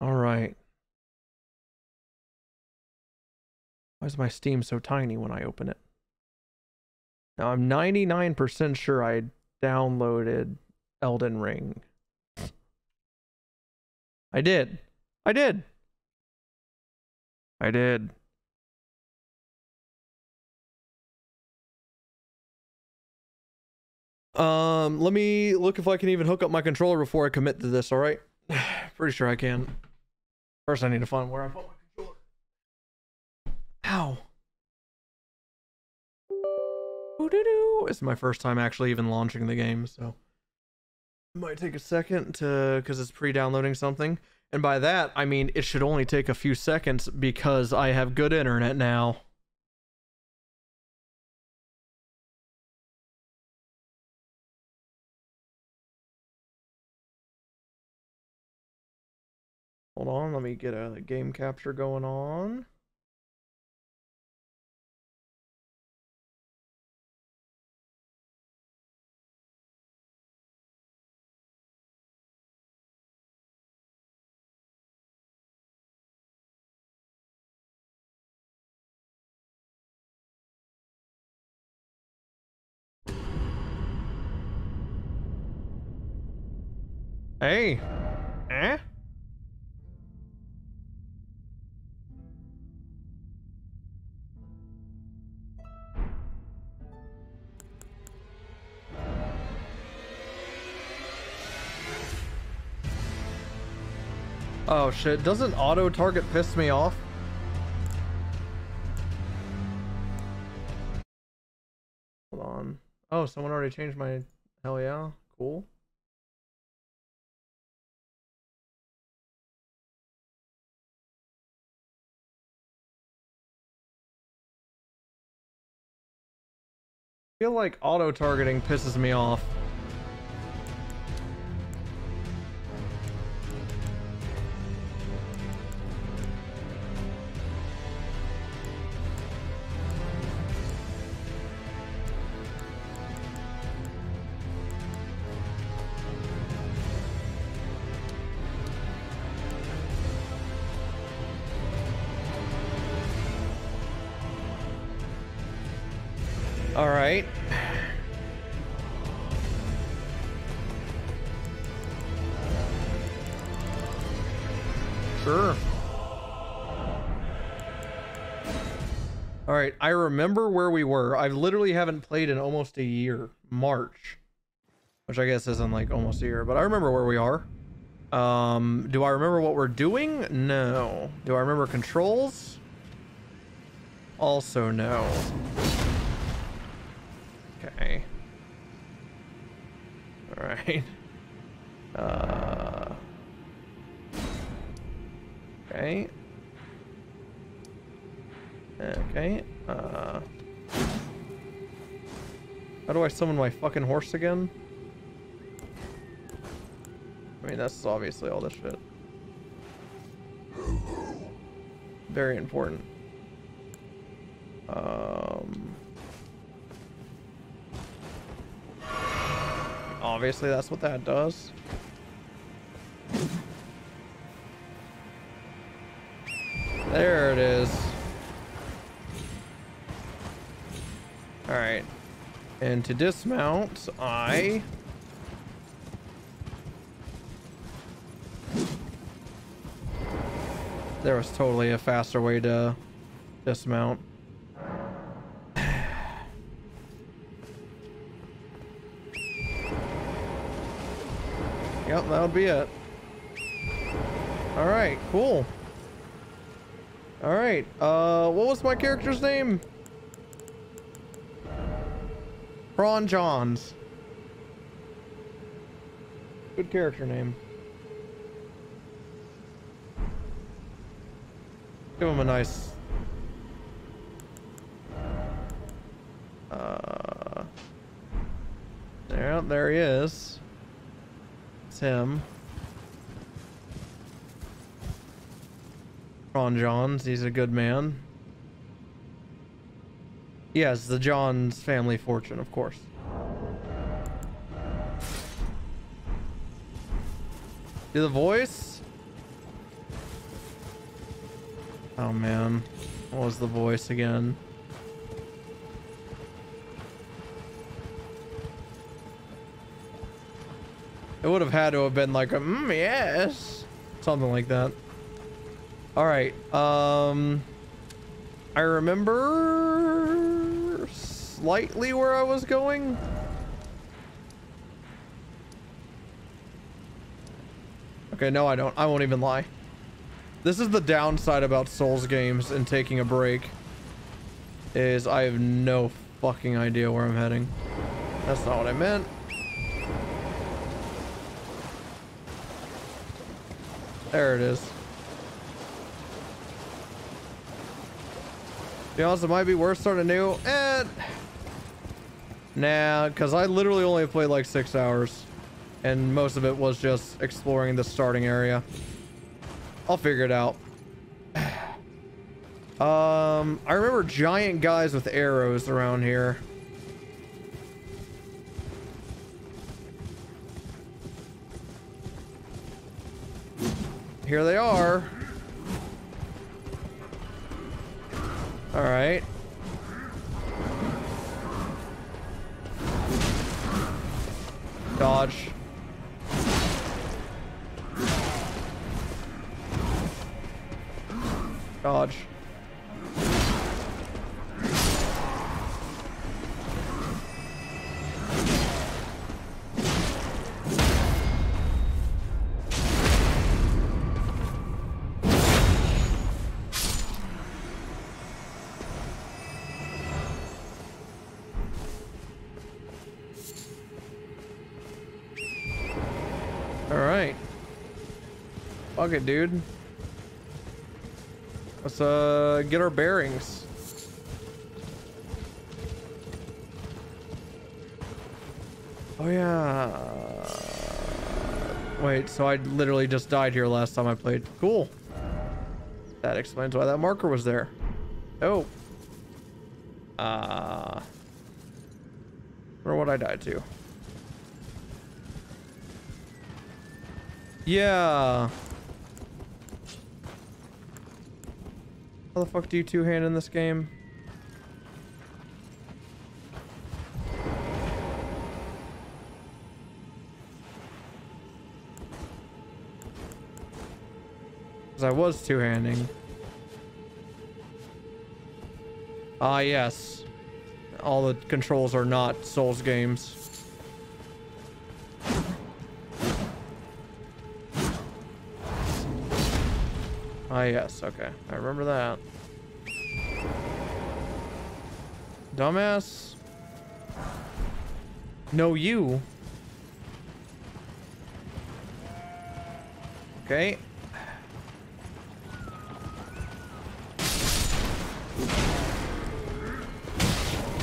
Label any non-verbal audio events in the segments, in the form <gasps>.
All right. Why is my Steam so tiny when I open it? Now I'm 99% sure I downloaded Elden Ring. I did. I did. I did. Um, let me look if I can even hook up my controller before I commit to this, all right? <sighs> Pretty sure I can. First, I need to find where I put my controller. Ow. Ooh-doo-doo. It's my first time actually even launching the game, so it might take a second to because it's pre-downloading something. And by that, I mean it should only take a few seconds because I have good internet now. Hold on, let me get a game capture going on. Hey. Eh? Oh shit, doesn't auto target piss me off? Hold on. Oh, someone already changed my hell yeah. Cool. I feel like auto targeting pisses me off. I remember where we were. I literally haven't played in almost a year. March. Which I guess isn't like almost a year, but I remember where we are. Um, do I remember what we're doing? No. Do I remember controls? Also no. Okay. All right. Uh. Okay. Okay. Uh. How do I summon my fucking horse again? I mean, that's obviously all this shit. Very important. Um. Obviously, that's what that does. There it is. Alright. And to dismount, I... There was totally a faster way to dismount. <sighs> Yep, that would be it. Alright, cool. Alright, uh, what was my character's name? Prawn Johns. Good character name. Give him a nice... Uh... There, there he is. It's him. Ron Johns, he's a good man. Yes, the Johns family fortune, of course. Do the voice? Oh man, what was the voice again? It would have had to have been like a mm, yes, something like that. All right. Um, I remember slightly where I was going. Okay, no, I don't. I won't even lie. This is the downside about Souls games and taking a break. Is I have no fucking idea where I'm heading. That's not what I meant. There it is. To be honest, it might be worth starting new. And nah, because I literally only played like six hours, and most of it was just exploring the starting area. I'll figure it out. <sighs> Um, I remember giant guys with arrows around here. Here they are. All right. Dodge. Fuck it, dude. Let's uh get our bearings. Oh yeah. Wait, so I literally just died here last time I played. Cool. That explains why that marker was there. Oh. Uh. Where what I died to? Yeah. How the fuck do you two-hand in this game? Because I was two-handing. Ah, yes. All the controls are not Souls games. Ah, yes. Okay. I remember that. Dumbass. No, you. Okay.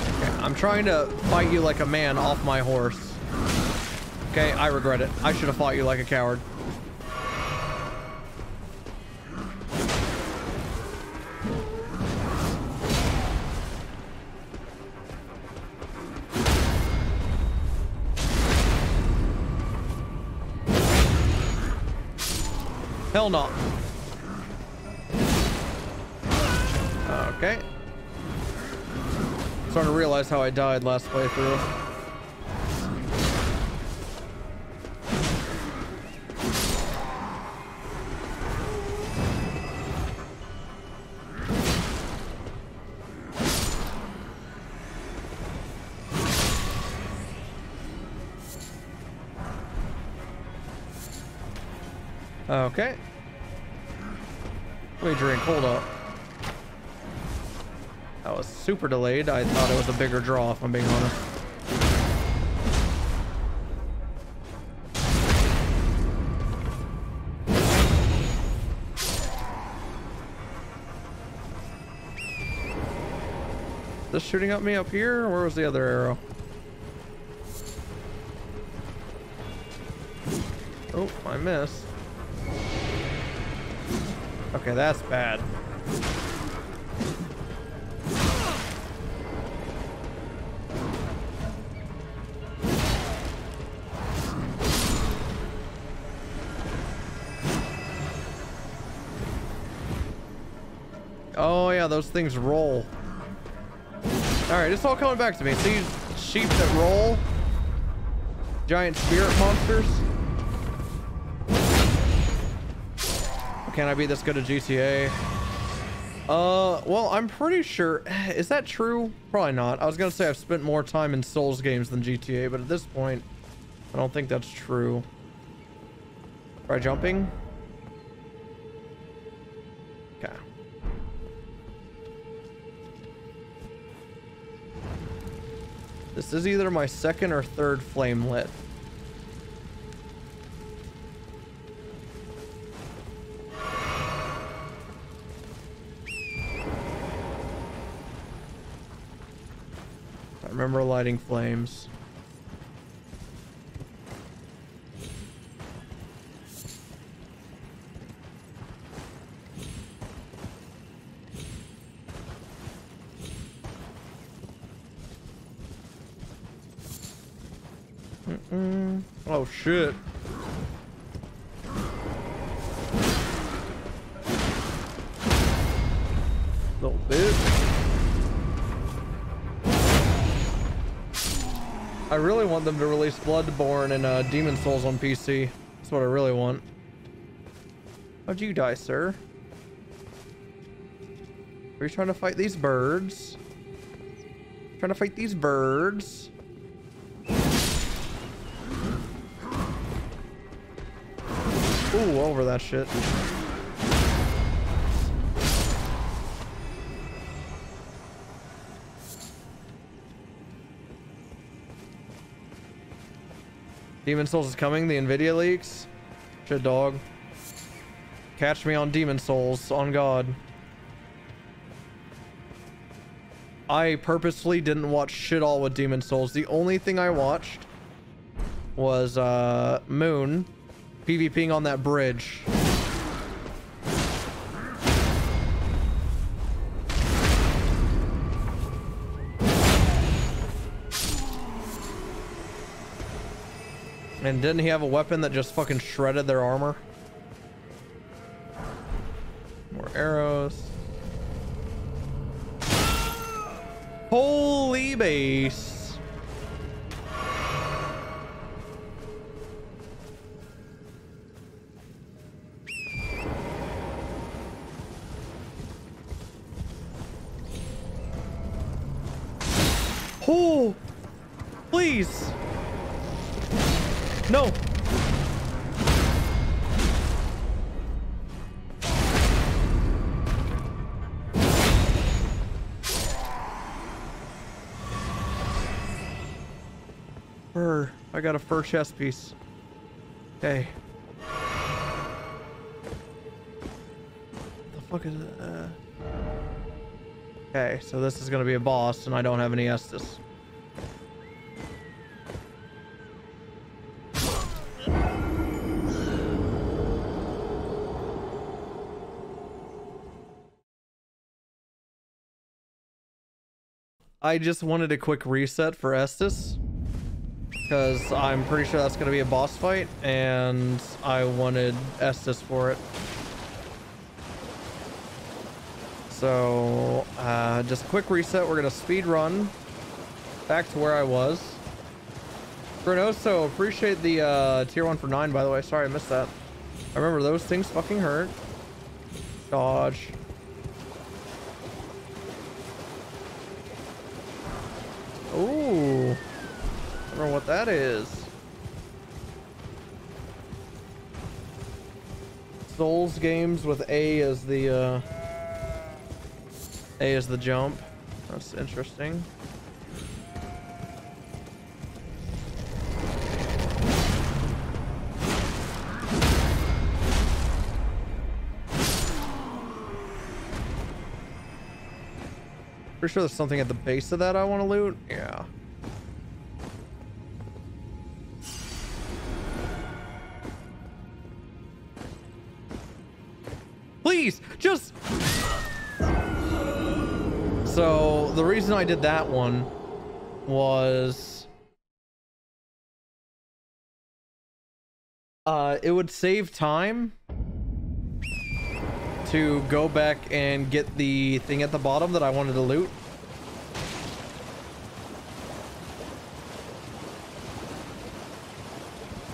Okay, I'm trying to fight you like a man off my horse. Okay, I regret it. I should have fought you like a coward. Hell no. Okay. Starting to realize how I died last playthrough. Okay. Drink. Hold up. That was super delayed. I thought it was a bigger draw, if I'm being honest. This shooting at me up here? Where was the other arrow? Oh, I missed. Okay, that's bad. Oh yeah, those things roll. All right, it's all coming back to me. See, sheep that roll, giant spirit monsters. Can I be this good at GTA? Uh, well, I'm pretty sure. <sighs> Is that true? Probably not. I was gonna say I've spent more time in Souls games than GTA, but at this point, I don't think that's true. Try jumping. Okay. This is either my second or third flame lit. I lighting flames. Mm -mm. Oh shit. Them to release Bloodborne and uh, Demon Souls on PC. That's what I really want. How'd you die, sir? Are you trying to fight these birds? Trying to fight these birds? Ooh, over that shit. Demon Souls is coming, the Nvidia leaks. Shit dog. Catch me on Demon Souls, on God. I purposefully didn't watch shit all with Demon Souls. The only thing I watched was uh, Moon PvPing on that bridge. And didn't he have a weapon that just fucking shredded their armor? More arrows. Holy base. Chest piece. Okay. the fuck is it? Uh... Okay, so this is gonna be a boss, and I don't have any Estus. I just wanted a quick reset for Estus because I'm pretty sure that's going to be a boss fight and I wanted Estus for it. So uh, just quick reset. We're going to speed run back to where I was. Granoso, appreciate the uh, tier one for nine, by the way. Sorry, I missed that. I remember those things fucking hurt. Dodge. Ooh. I don't know what that is. Souls games with A as the uh A as the jump. That's interesting. Pretty sure there's something at the base of that I want to loot. Yeah. The reason I did that one was... Uh, it would save time to go back and get the thing at the bottom that I wanted to loot.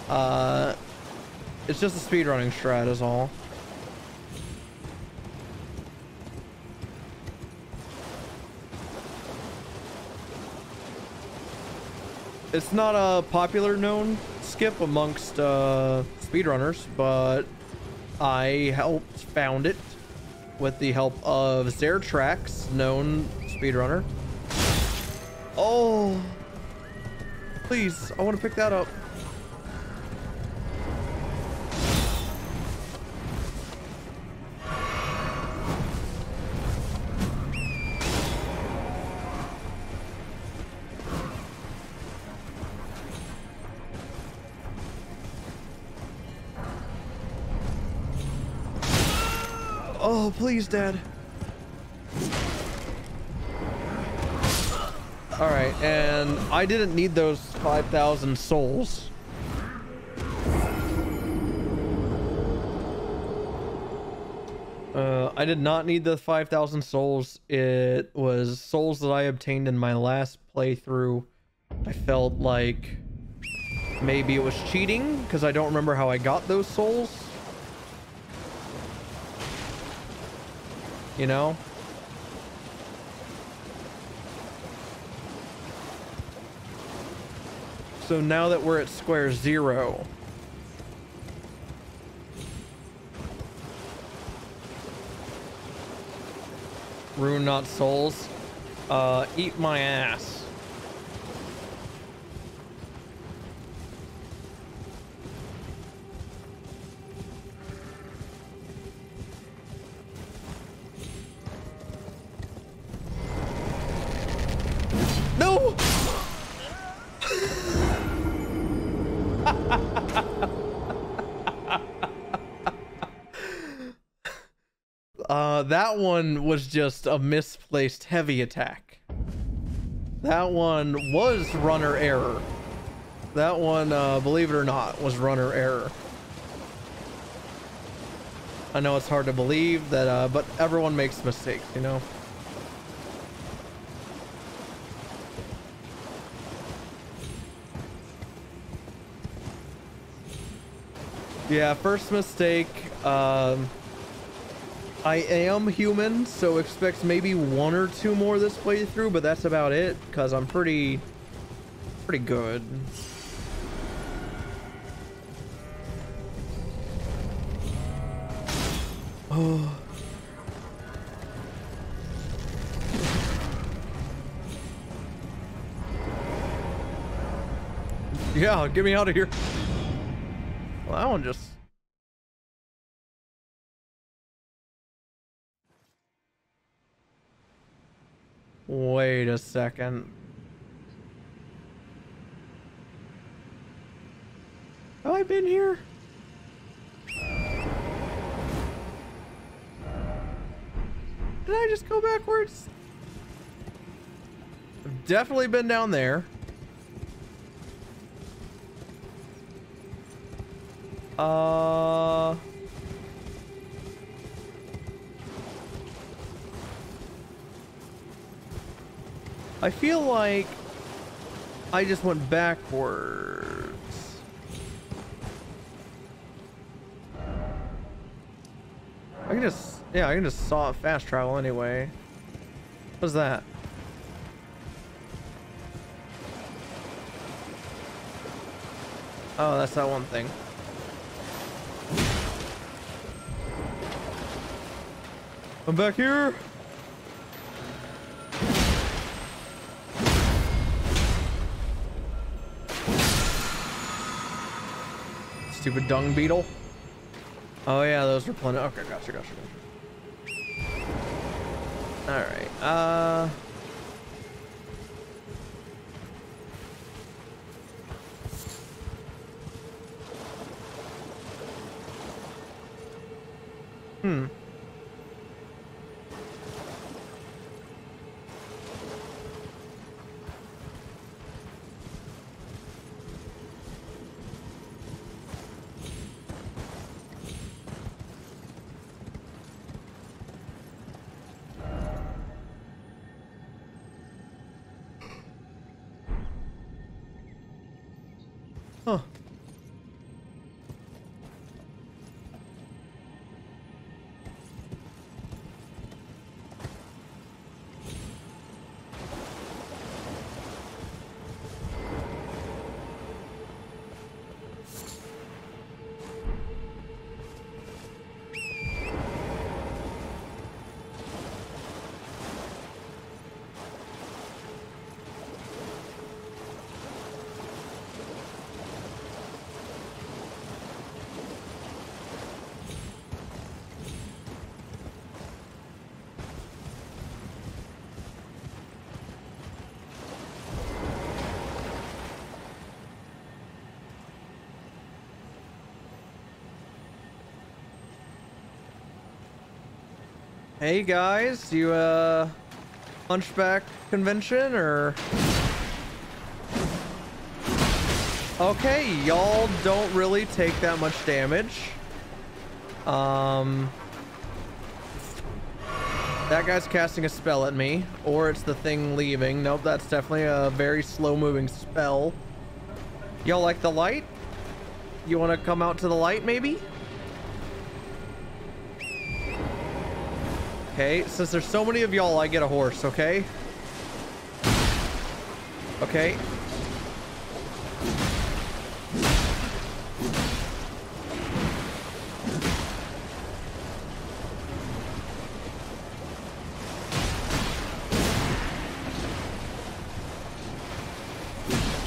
Uh, it's just a speedrunning strat is all. It's not a popular known skip amongst uh, speedrunners, but I helped found it with the help of Zertrax, known speedrunner. Oh, please, I want to pick that up. Please, Dad. Alright, and I didn't need those 5,000 souls. Uh, I did not need the 5,000 souls. It was souls that I obtained in my last playthrough. I felt like maybe it was cheating because I don't remember how I got those souls. You know? So now that we're at square zero, Rune not souls. Uh, eat my ass. That one was just a misplaced heavy attack. That one was runner error. That one, uh, believe it or not, was runner error. I know it's hard to believe that, uh, but everyone makes mistakes, you know? Yeah, first mistake. Um, I am human, so expect maybe one or two more this playthrough, but that's about it, because I'm pretty, pretty good. Oh. <sighs> Yeah, get me out of here. Well, that one just Wait a second. Have I been here? Did I just go backwards? I've definitely been down there. Uh... I feel like I just went backwards. I can just, yeah, I can just saw fast travel anyway. What's that? Oh, that's that one thing. I'm back here. Stupid dung beetle. Oh yeah, those were plenty. Okay, gotcha, gotcha, gotcha. All right. Uh. Hey guys, you uh hunchback convention or Okay, y'all don't really take that much damage. Um That guy's casting a spell at me or it's the thing leaving. Nope, that's definitely a very slow moving spell. Y'all like the light? You want to come out to the light maybe? Okay, since there's so many of y'all, I get a horse, okay? Okay.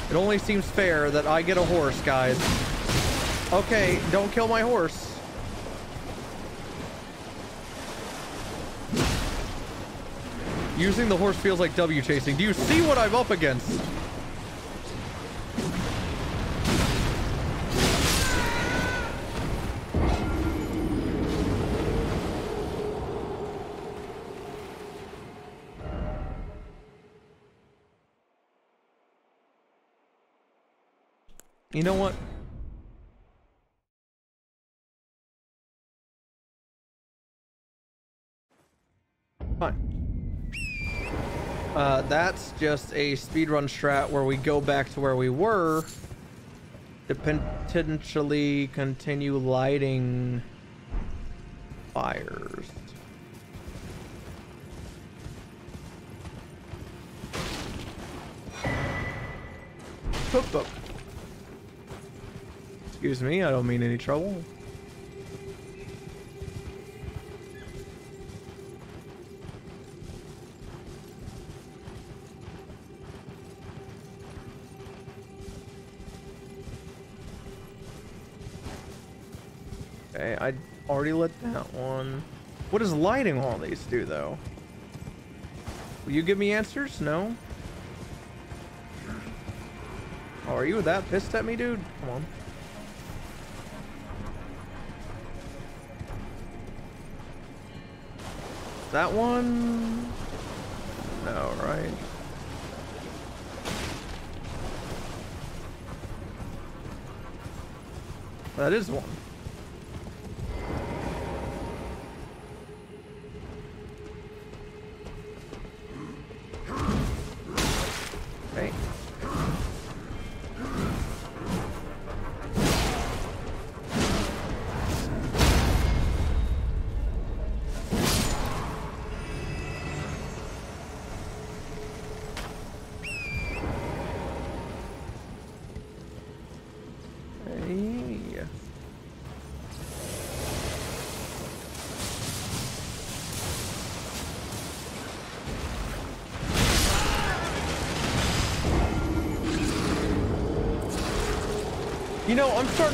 It only seems fair that I get a horse, guys. Okay, don't kill my horse. Using the horse feels like W chasing. Do you see what I'm up against? You know what? That's just a speedrun strat where we go back to where we were to potentially continue lighting fires. Excuse me, I don't mean any trouble. Already lit that one. What does lighting all these do, though? Will you give me answers? No? Oh, are you that pissed at me, dude? Come on. That one? No, right? That is one.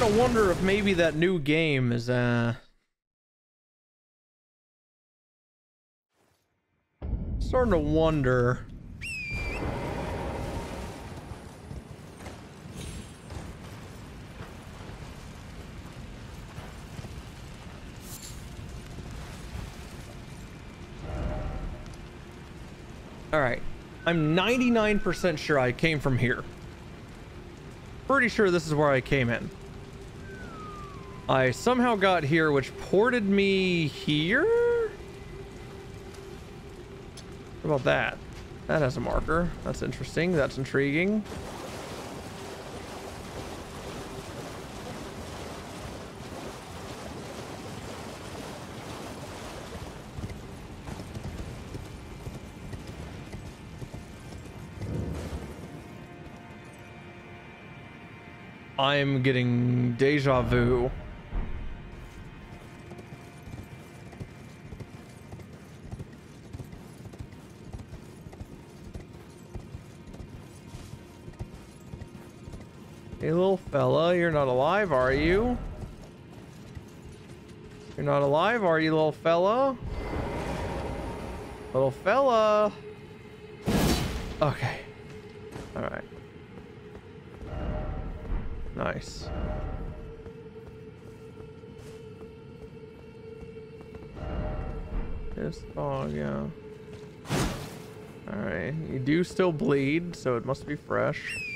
Starting to wonder if maybe that new game is, uh... Starting to wonder. Alright. I'm 99% sure I came from here pretty sure this is where I came in. I somehow got here, which ported me here? What about that? That has a marker. That's interesting. That's intriguing. I'm getting deja vu. Alive, are you? You're not alive, are you, little fella? Little fella. Okay. All right. Nice. This dog, yeah. Alright, you do still bleed, so it must be fresh.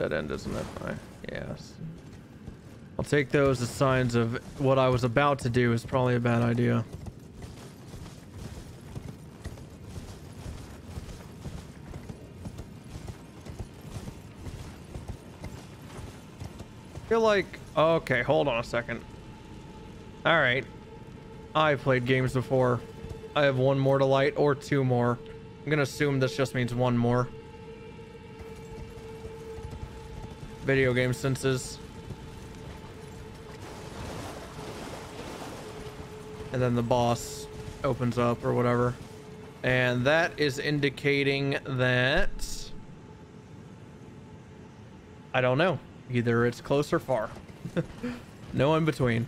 Dead end, isn't it? I, yes. I'll take those as signs of what I was about to do is probably a bad idea. feel like... Okay, hold on a second. Alright. I played games before. I have one more to light or two more. I'm gonna assume this just means one more. Video game senses. And then the boss opens up or whatever. And that is indicating that... I don't know. Either it's close or far. <laughs> no in between.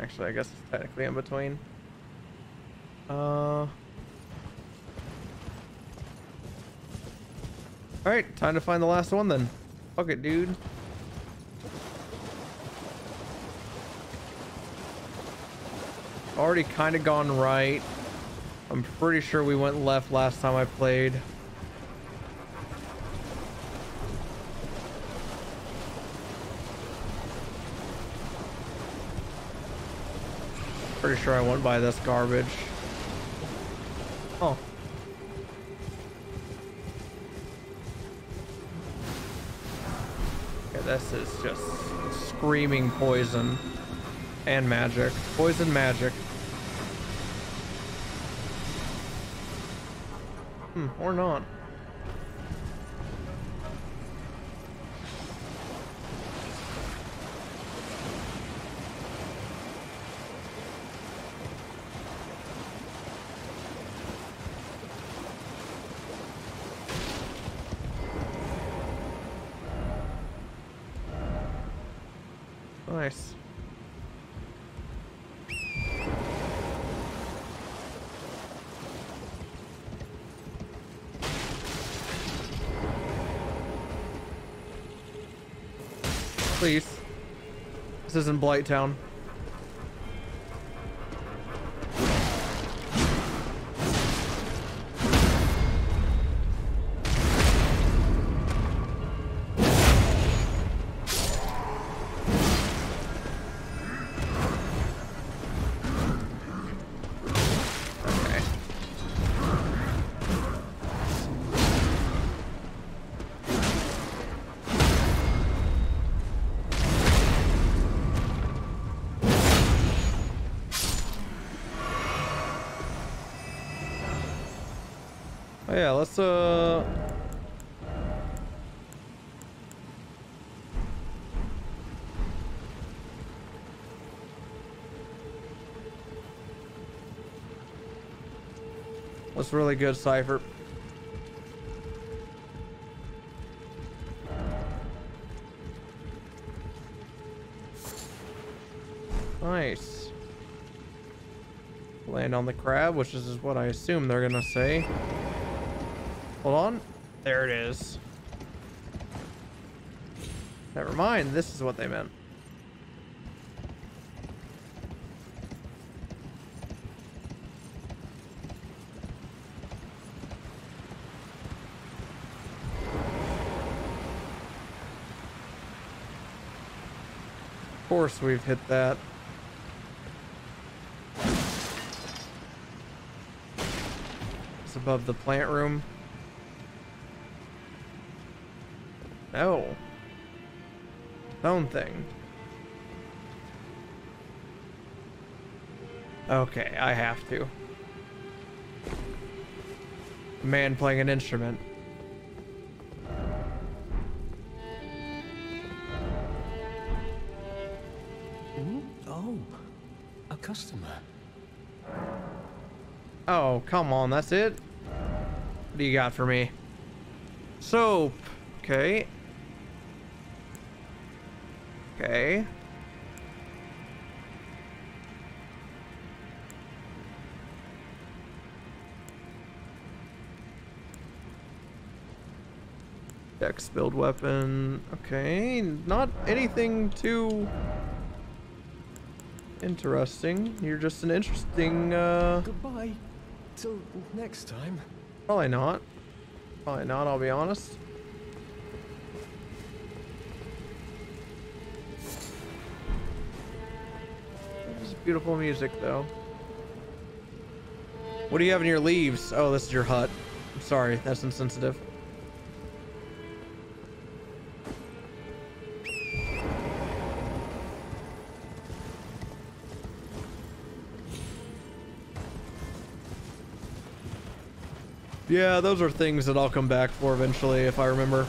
Actually, I guess it's technically in between. Uh. Alright, time to find the last one then. Fuck it, dude. Already kind of gone right. I'm pretty sure we went left last time I played. Pretty sure I went by this garbage. Oh. This is just screaming poison and magic. Poison magic. Hmm, or not. This isn't Blighttown. Let's uh That's really good, Cypher. Nice. Land on the crab, which is what I assume they're gonna say. Hold on. There it is. Never mind. This is what they meant. Of course we've hit that. It's above the plant room. No. Phone thing. Okay, I have to. man playing an instrument. Oh, a customer. Oh, come on, that's it? What do you got for me? Soap. Okay. Dex build weapon. Okay, not anything too interesting. You're just an interesting, uh... Goodbye. Till next time. Probably not. Probably not, I'll be honest. This is beautiful music, though. What do you have in your leaves? Oh, this is your hut. I'm sorry, that's insensitive. Yeah, those are things that I'll come back for eventually if I remember.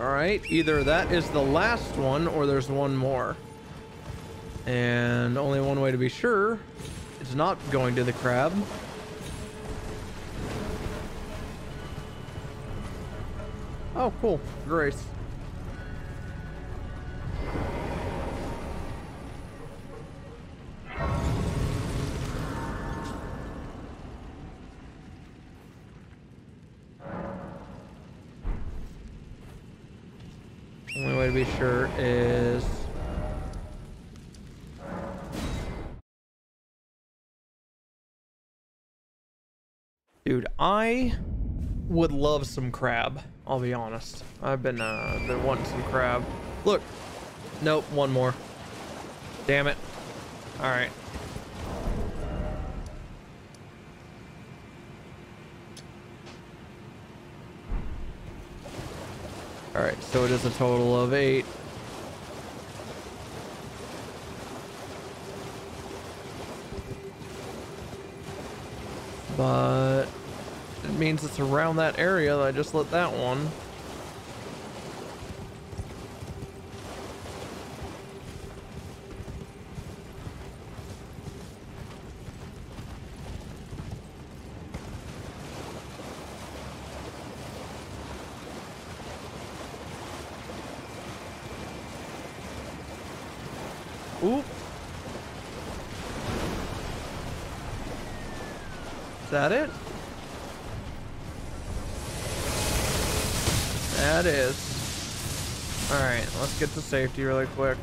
Alright, either that is the last one or there's one more. And only one way to be sure. It's not going to the crab. Oh, cool. Grace. I would love some crab. I'll be honest. I've been uh been wanting some crab. Look. Nope, one more. Damn it. All right. All right, so it is a total of eight. But it's around that area that I just lit that one. Oop. Is that it? That is. Alright, let's get to safety really quick.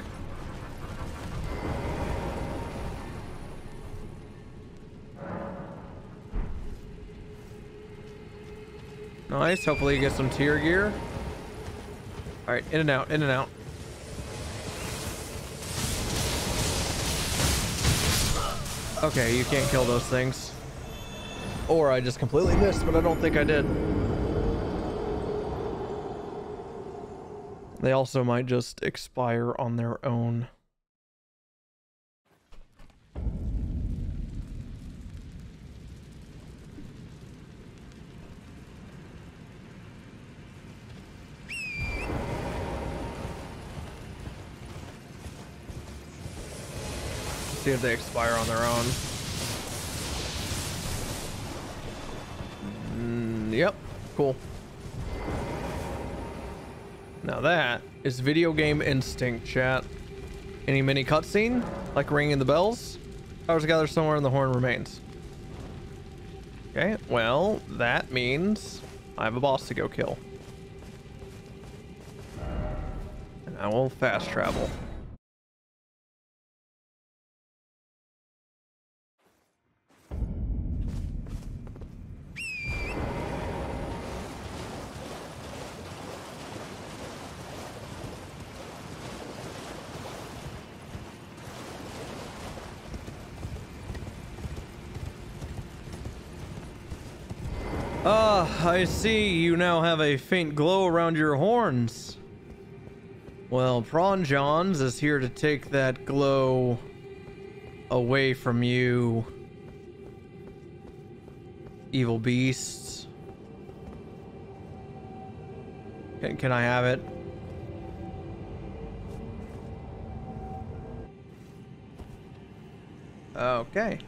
Nice, hopefully you get some tier gear. Alright, in and out, in and out. Okay, you can't kill those things. Or I just completely missed, but I don't think I did. They also might just expire on their own. See if they expire on their own. Mm, yep, cool. Now that is video game instinct, chat. Any mini cutscene, like ringing the bells? Powers gather somewhere and the horn remains. Okay, well, that means I have a boss to go kill. And I will fast travel. Ah, I see you now have a faint glow around your horns. Well, Prawn Johns is here to take that glow away from you. Evil beasts. Can, can I have it? Okay.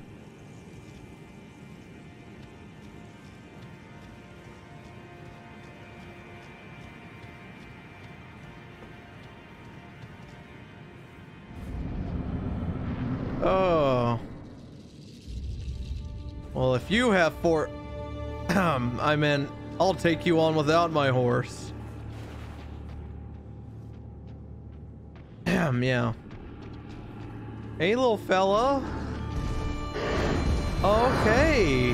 You have four... <clears throat> I mean, I'll take you on without my horse. Damn, <clears throat> yeah. Hey, little fella. Okay.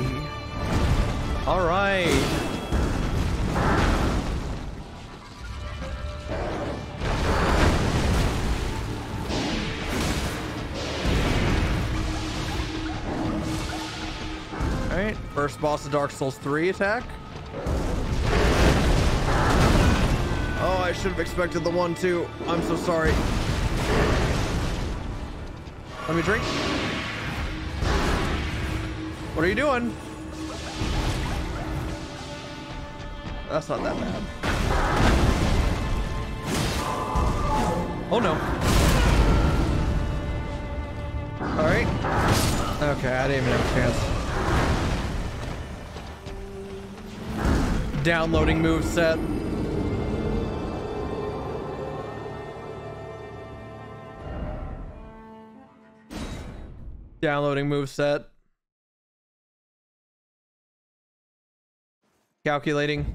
All right. First boss of Dark Souls 3 attack. Oh, I should have expected the one too. I'm so sorry. Let me drink. What are you doing? That's not that bad. Oh no. Alright. Okay, I didn't even have a chance. Downloading move set. Downloading move set. Calculating.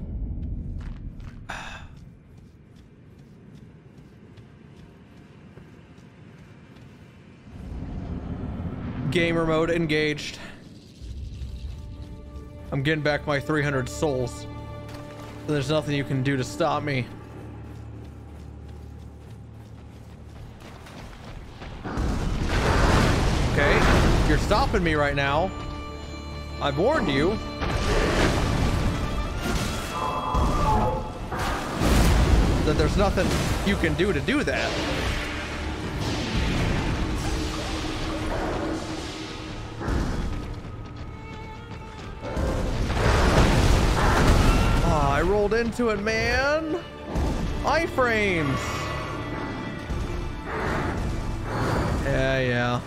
Gamer mode engaged. I'm getting back my 300 souls. There's nothing you can do to stop me. Okay, you're stopping me right now. I've warned you. That there's nothing you can do to do that. Into it, man. Iframes. Yeah, yeah.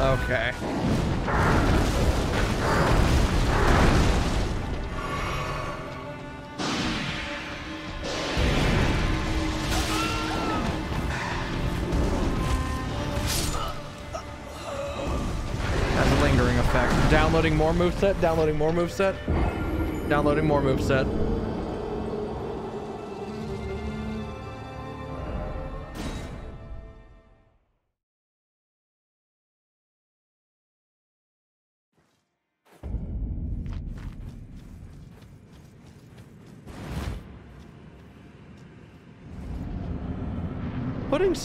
Okay. Has a lingering effect. Downloading more moveset, downloading more moveset, downloading more moveset.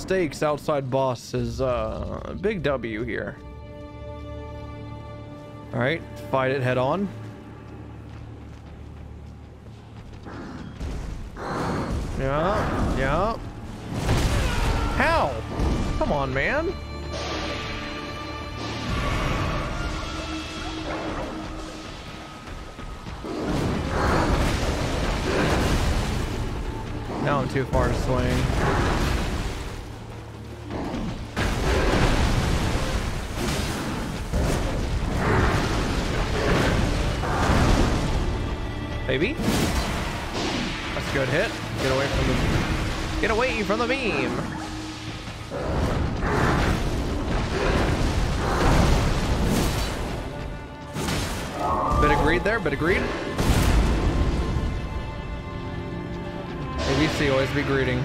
Stakes outside boss is uh, a big W here. All right, fight it head on. Yeah, yeah. How? Come on, man. Now I'm too far to swing. Maybe. That's a good hit. Get away from the Get away from the beam. Bit of greed there, bit of greed. ABC always be greeting.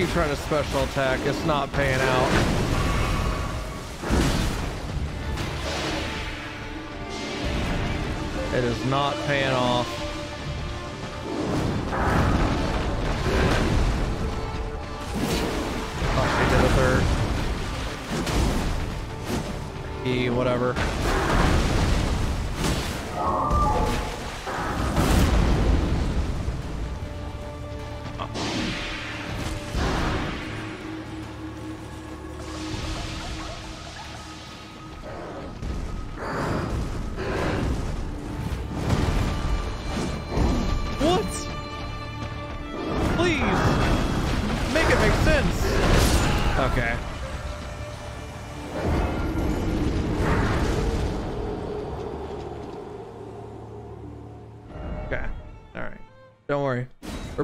Keep trying to special attack. It's not paying out. It is not paying off. Oh, did a third. E, whatever.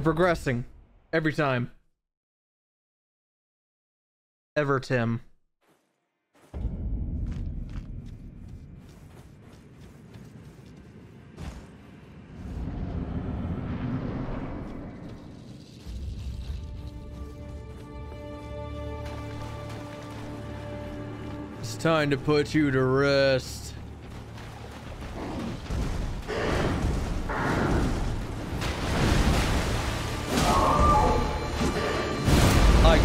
Progressing every time. Ever Tim. It's time to put you to rest.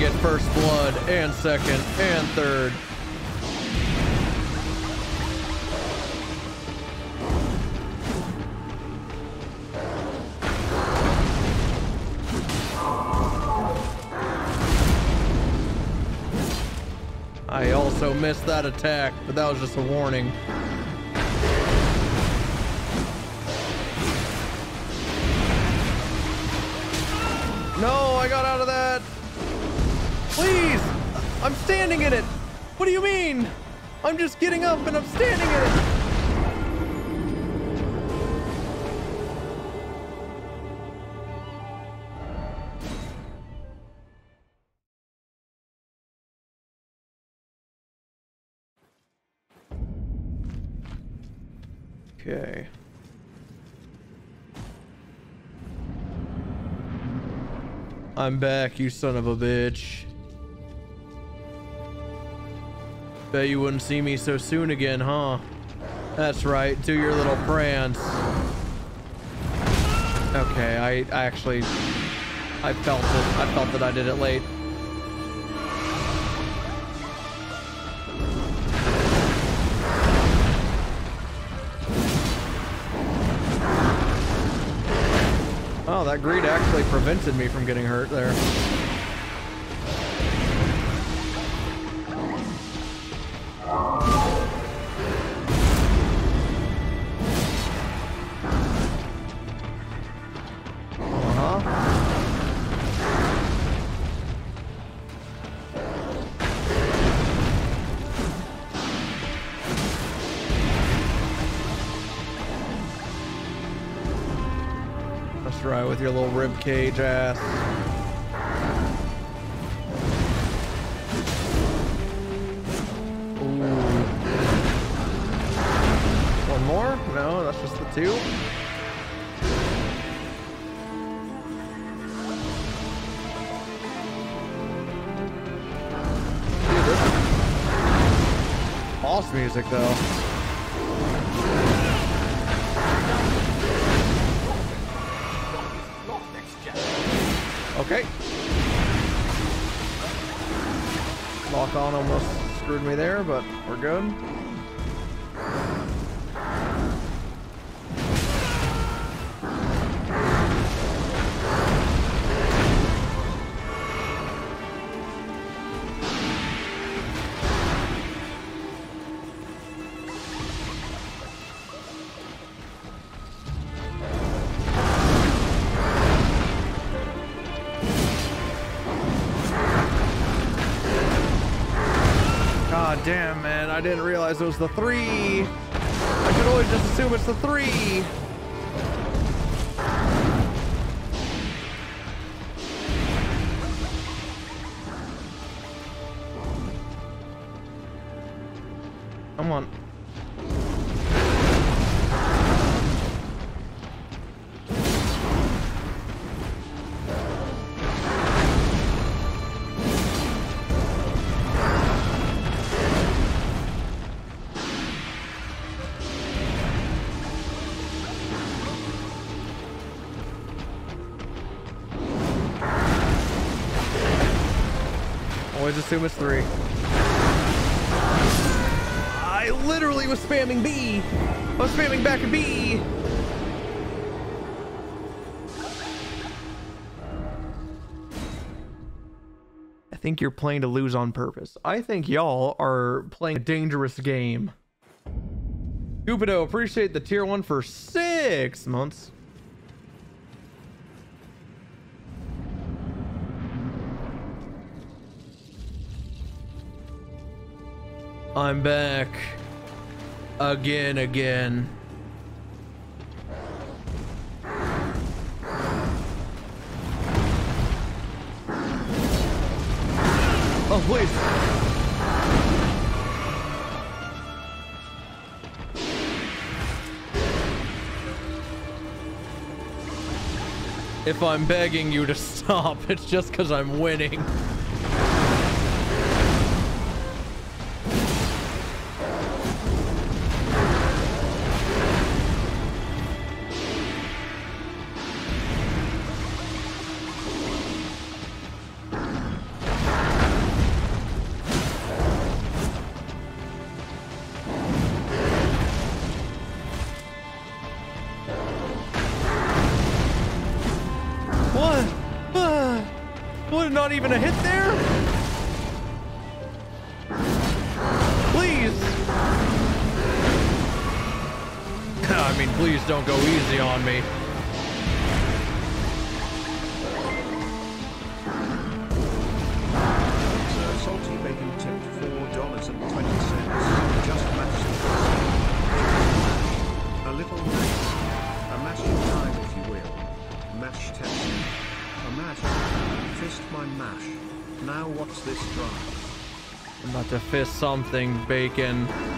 Get first blood and second and third. I also missed that attack, but that was just a warning. Please! I'm standing in it! What do you mean? I'm just getting up and I'm standing in it! Okay. I'm back, you son of a bitch. Bet you wouldn't see me so soon again, huh? That's right, do your little prance. Okay, I, I actually, I felt it. I felt that I did it late. Oh, that greed actually prevented me from getting hurt there. Cage ass. Ooh. One more? No, that's just the two. Boss music though. Good. I didn't realize it was the three. I could always just assume it's the three. Come on. Always assume it's three. I literally was spamming B. I was spamming back B. I think you're playing to lose on purpose. I think y'all are playing a dangerous game. Cupido, appreciate the tier one for six months. I'm back. Again, again. Oh, please. If I'm begging you to <laughs> stop, it's just because I'm winning. Something, bacon.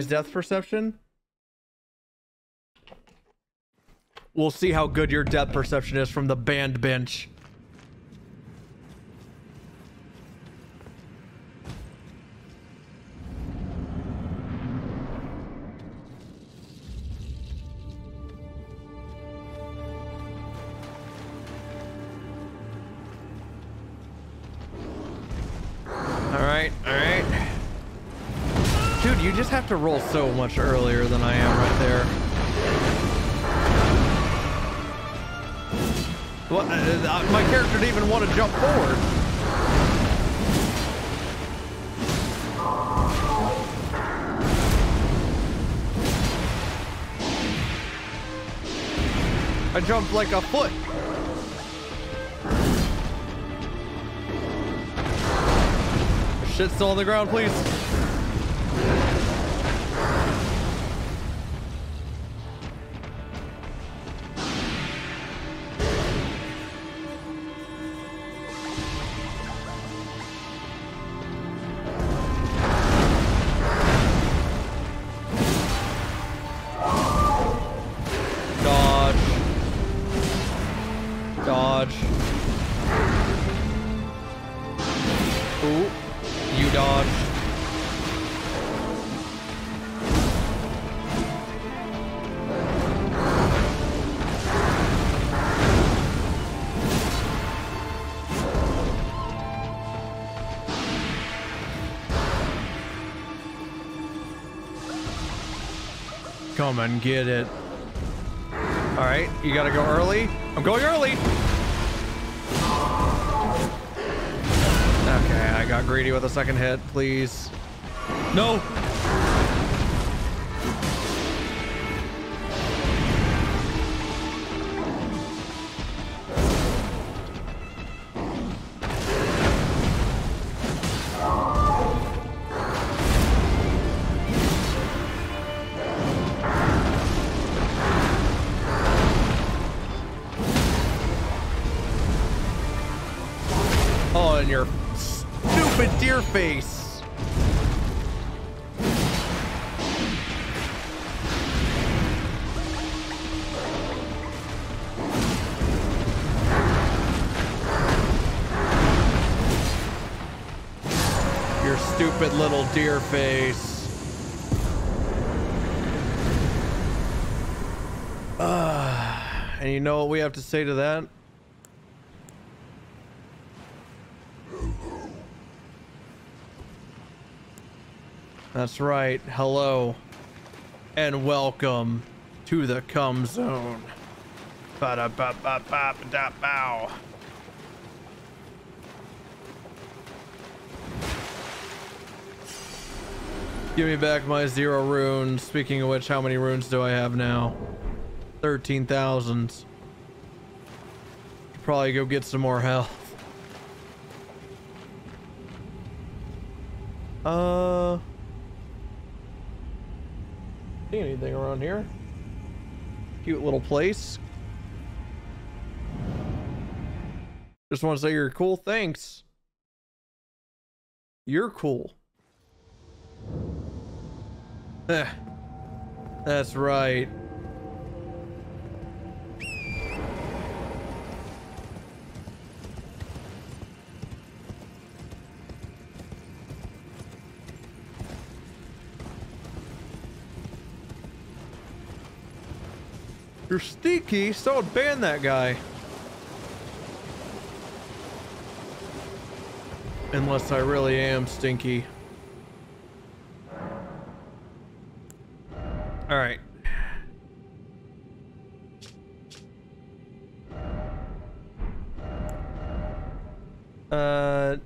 Nice depth perception. We'll see how good your depth perception is from the band bench. So much earlier than I am right there. What? Uh, uh, my character didn't even want to jump forward. I jumped like a foot. Shit still on the ground, please. Come and get it. All right, you gotta go early. I'm going early. Okay, I got greedy with a second hit, please. No! Deer face. Ah, and you know what we have to say to that? That's right. Hello. And welcome to the cum zone. ba da ba ba ba da bow. Give me back my zero runes. Speaking of which, how many runes do I have now? 13,000. Probably go get some more health. Uh... See anything around here? Cute little place. Just want to say you're cool. Thanks. You're cool. <laughs> That's right. You're sneaky, so I'd ban that guy. Unless I really am stinky. All right. Uh.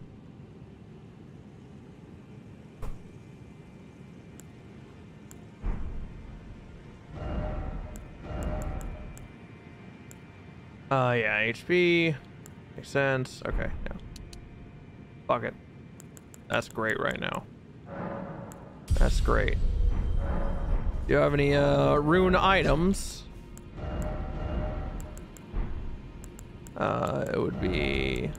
Uh, yeah, HP. Makes sense. Okay, yeah. Fuck it. That's great right now. That's great. Do you have any uh, rune items? Uh, it would be.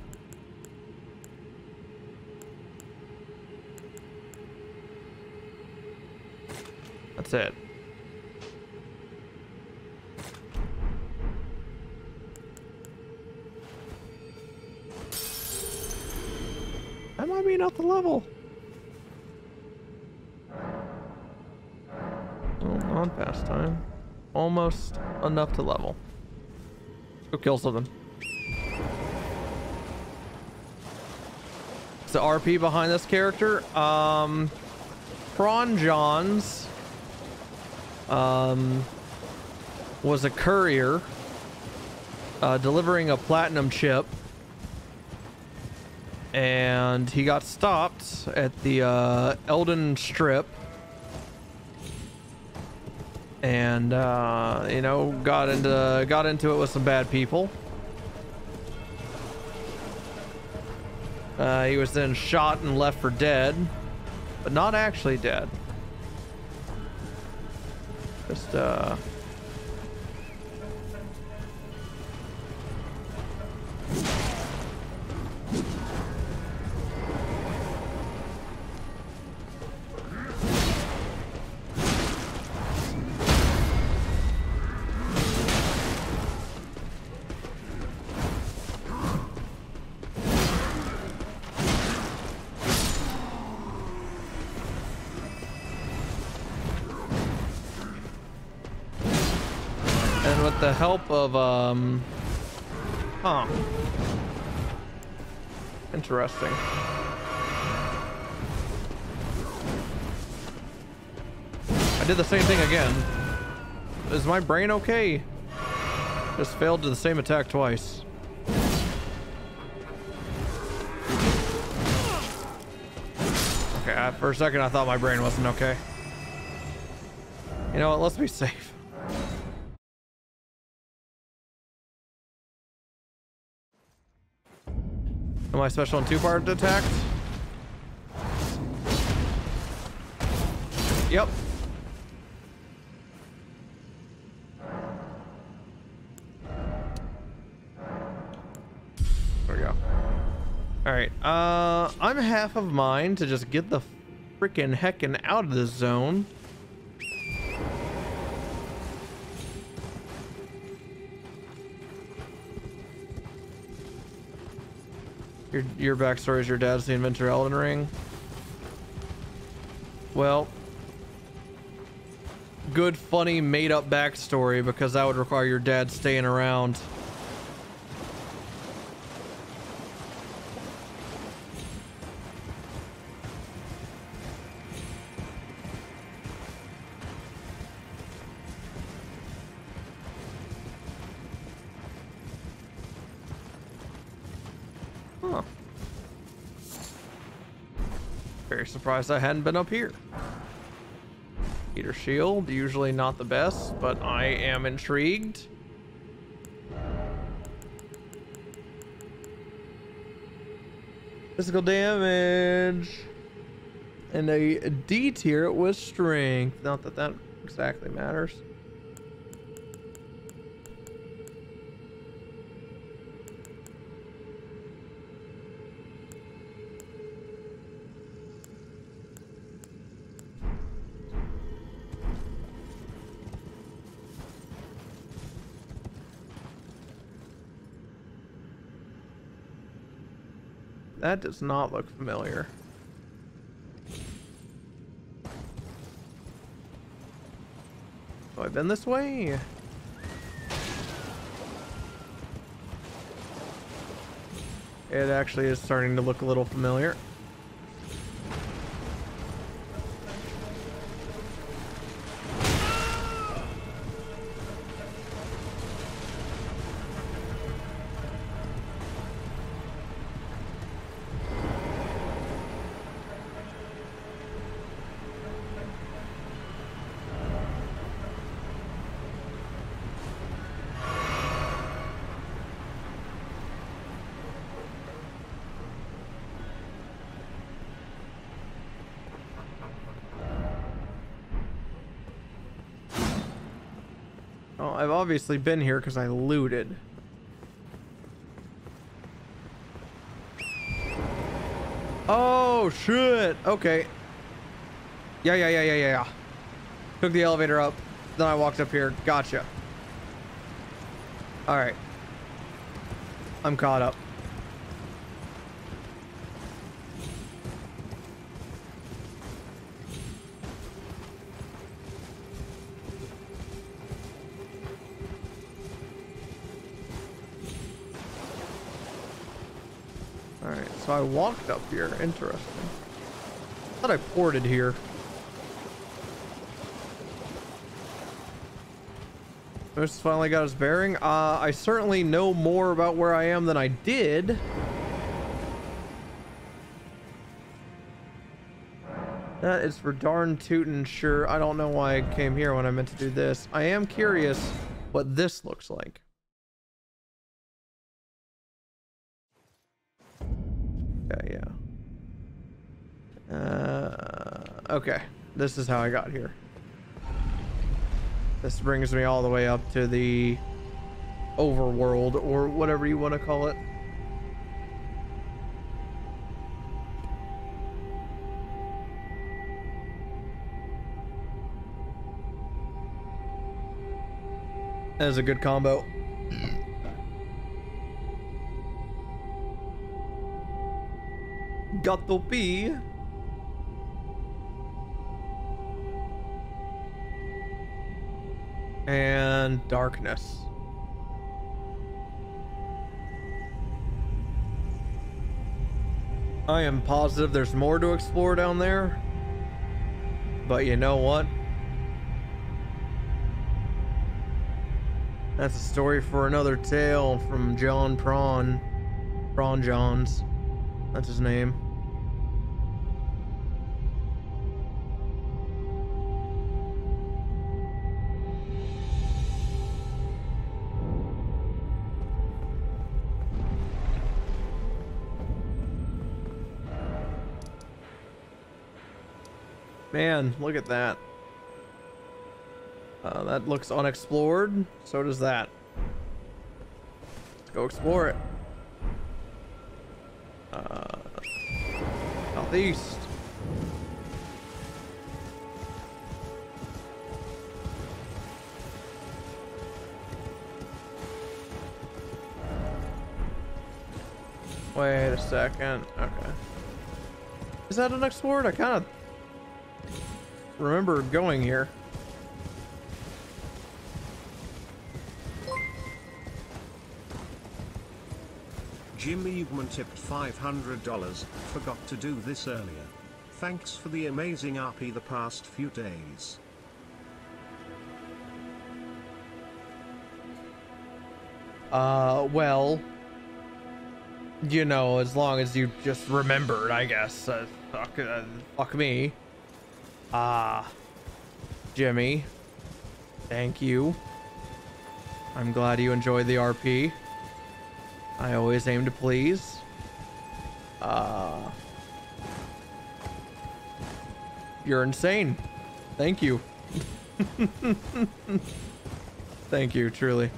That's it. That might be not the level. Oh, not past time. Almost enough to level. Go kill something. Is the RP behind this character? Um, Prawn Johns um, was a courier uh, delivering a platinum chip and he got stopped at the uh, Eldon Strip and uh, you know got into got into it with some bad people. Uh, he was then shot and left for dead, but not actually dead. Just uh. Of, um... Huh. Interesting. I did the same thing again. Is my brain okay? Just failed to the same attack twice. Okay, for a second I thought my brain wasn't okay. You know what? Let's be safe. Am I special and two-part attacks? Yep. There we go. All right. Uh, I'm half of mine to just get the freaking heckin' out of this zone. Your your backstory is your dad's the inventor Elden Ring. Well, good, funny, made-up backstory because that would require your dad staying around. Surprised I hadn't been up here. Peter Shield, usually not the best, but I am intrigued. Physical damage. And a D tier with strength. Not that that exactly matters. That does not look familiar. Have I been this way? It actually is starting to look a little familiar. Obviously been here because I looted. Oh, shit. Okay. Yeah, yeah, yeah, yeah, yeah, yeah. Took the elevator up. Then I walked up here. Gotcha. All right. I'm caught up. So I walked up here. Interesting. thought I ported here. Moose finally got his bearing. Uh, I certainly know more about where I am than I did. That is for darn tootin' sure. I don't know why I came here when I meant to do this. I am curious what this looks like. Okay, this is how I got here. This brings me all the way up to the overworld or whatever you want to call it. That is a good combo. Got to be. And darkness. I am positive there's more to explore down there. But you know what? That's a story for another tale from John Prawn. Prawn Johns. That's his name. Man, look at that. Uh, that looks unexplored. So does that. Let's go explore it. Uh, southeast. Wait a second. Okay. Is that unexplored? I kind of remember going here. Jim Ugman tipped $500. Forgot to do this earlier. Thanks for the amazing RP the past few days. Uh, well, you know, as long as you just remembered, I guess. Uh, fuck, uh, fuck me. Ah, Jimmy, thank you. I'm glad you enjoyed the RP. I always aim to please. Uh, you're insane. Thank you. <laughs> Thank you, truly.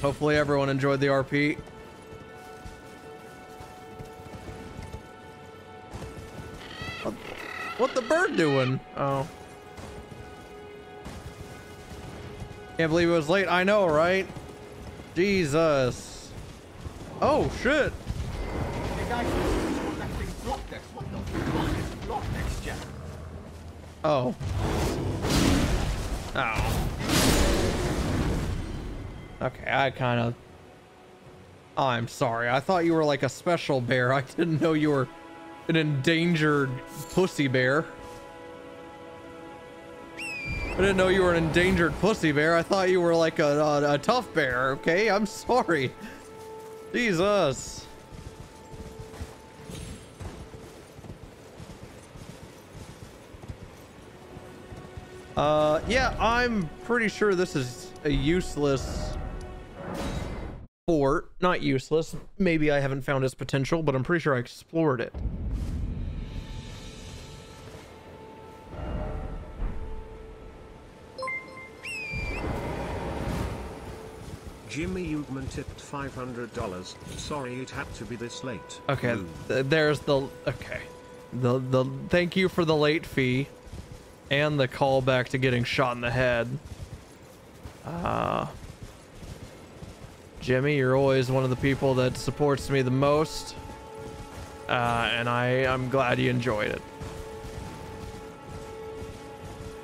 Hopefully everyone enjoyed the RP. Doing? Oh. Can't believe it was late. I know, right? Jesus. Oh, shit. Hey guys, what that thing blocked us? What the fuck is blocked next gen? Oh. Oh. Okay, I kind of... I'm sorry. I thought you were like a special bear. I didn't know you were an endangered pussy bear. I didn't know you were an endangered pussy bear. I thought you were like a, a, a tough bear. Okay, I'm sorry. Jesus. Uh, yeah, I'm pretty sure this is a useless fort. Not useless. Maybe I haven't found its potential, but I'm pretty sure I explored it. Jimmy Ugman tipped $500. Sorry it had to be this late. Okay, th- there's the okay. The the thank you for the late fee and the callback to getting shot in the head. Uh Jimmy, you're always one of the people that supports me the most. Uh, and I, I'm glad you enjoyed it.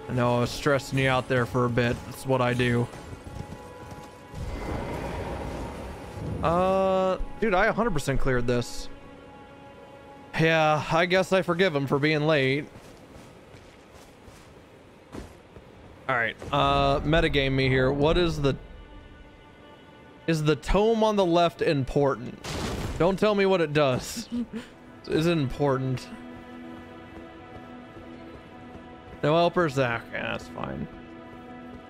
I know I was stressing you out there for a bit. That's what I do. Uh, dude, I 100% cleared this. Yeah, I guess I forgive him for being late. All right, uh, metagame me here. What is the is the tome on the left important? Don't tell me what it does. <laughs> is it important? No helpers? Ah, okay, that's fine.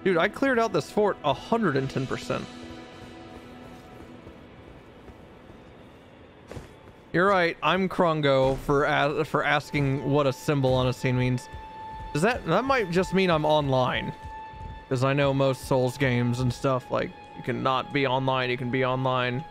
Dude, I cleared out this fort 110%. You're right. I'm Krungo for for asking what a symbol on a scene means. Does that that might just mean I'm online? Because I know most Souls games and stuff like you can not be online. You can be online.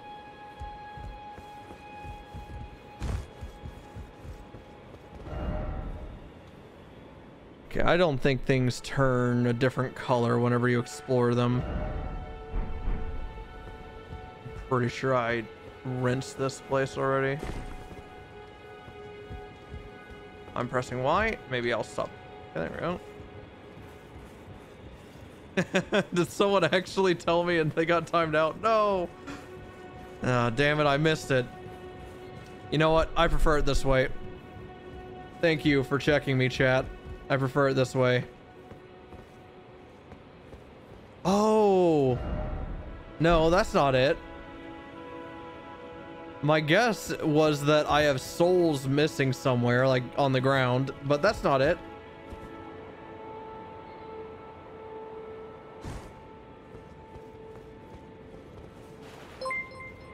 Okay, I don't think things turn a different color whenever you explore them. I'm Pretty sure I rinsed this place already. I'm pressing Y. Maybe I'll stop. Okay, there we go. <laughs> Did someone actually tell me and they got timed out? No. Ah, damn it, I missed it. You know what? I prefer it this way. Thank you for checking me, chat. I prefer it this way. Oh. No, that's not it. My guess was that I have souls missing somewhere, like on the ground, but that's not it.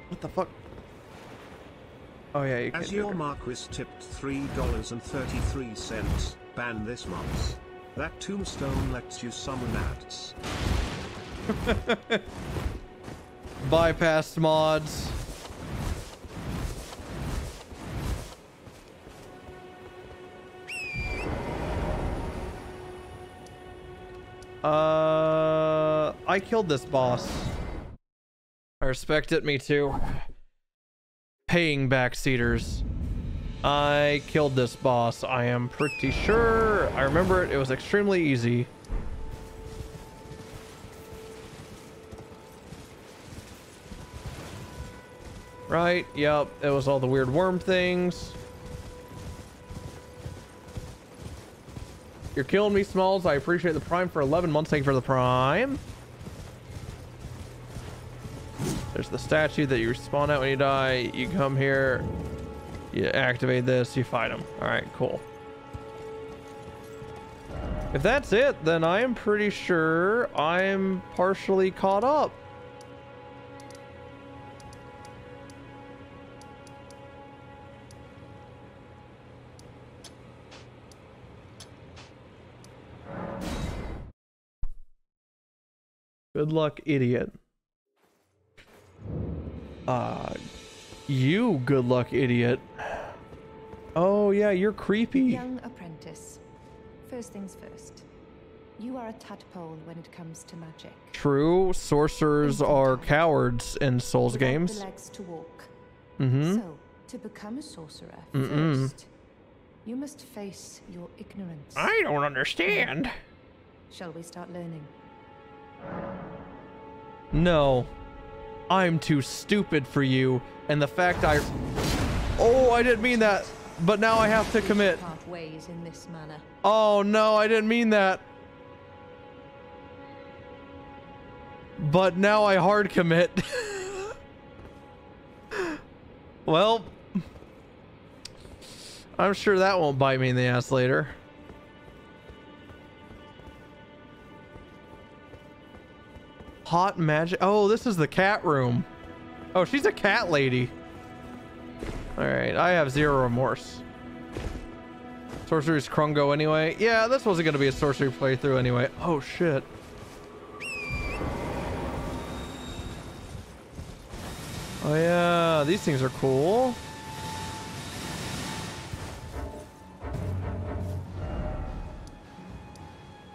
What the fuck? Oh yeah, you can As your. Marquis tipped $3.33. ban this mods. That tombstone lets you summon ads. <laughs> Bypass mods. Uh, I killed this boss. I respect it, me too. Paying back backseaters. I killed this boss. I am pretty sure. I remember it. It was extremely easy. Right? Yep. It was all the weird worm things. You're killing me, Smalls. I appreciate the prime for 11 months. Thank you for the prime. There's the statue that you spawn out when you die. You come here, you activate this, you fight them. All right, cool. If that's it, then I am pretty sure I'm partially caught up. Good luck, idiot. Uh, you good luck, idiot. Oh, yeah, you're creepy. Young apprentice. First things first. You are a tadpole when it comes to magic. True, sorcerers are cowards in Souls Without games. The legs to walk. Mm-hmm. So, to become a sorcerer, Mm-mm. first, you must face your ignorance. I don't understand. Shall we start learning? No. I'm too stupid for you, and the fact I... Oh, I didn't mean that, but now I have to commit. Part ways in this manner. Oh, no, I didn't mean that. But now I hard commit. <laughs> well, I'm sure that won't bite me in the ass later. Hot magic. Oh, this is the cat room. Oh, she's a cat lady. All right, I have zero remorse. Sorcery's Krungo anyway. Yeah, this wasn't going to be a sorcery playthrough anyway. Oh, shit. Oh, yeah. These things are cool.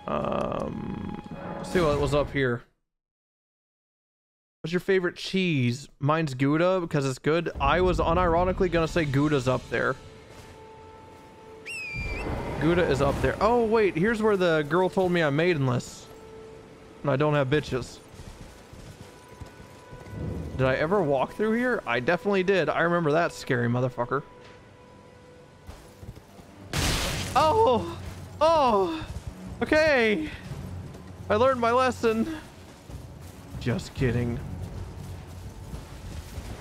Um, see what was up here. What's your favorite cheese? Mine's Gouda because it's good. I was unironically going to say Gouda's up there. Gouda is up there. Oh, wait. Here's where the girl told me I'm maidenless. And I don't have bitches. Did I ever walk through here? I definitely did. I remember that scary motherfucker. Oh! Oh! Okay! I learned my lesson. Just kidding.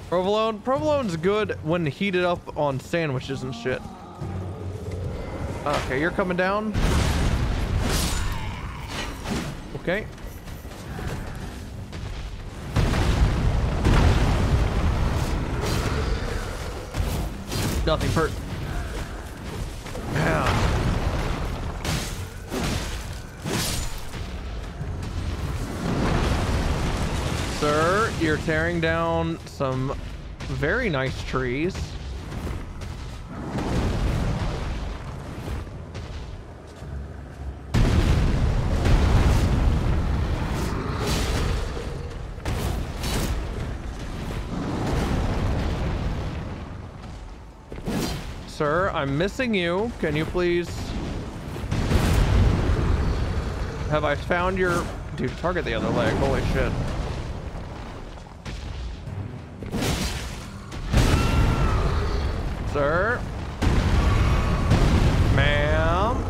Provolone? Provolone's good when heated up on sandwiches and shit. Okay, you're coming down. Okay. Nothing hurt. Yeah. Sir, you're tearing down some very nice trees. Sir, I'm missing you. Can you please... Have I found your... Dude, target the other leg. Holy shit. Sir? Ma'am?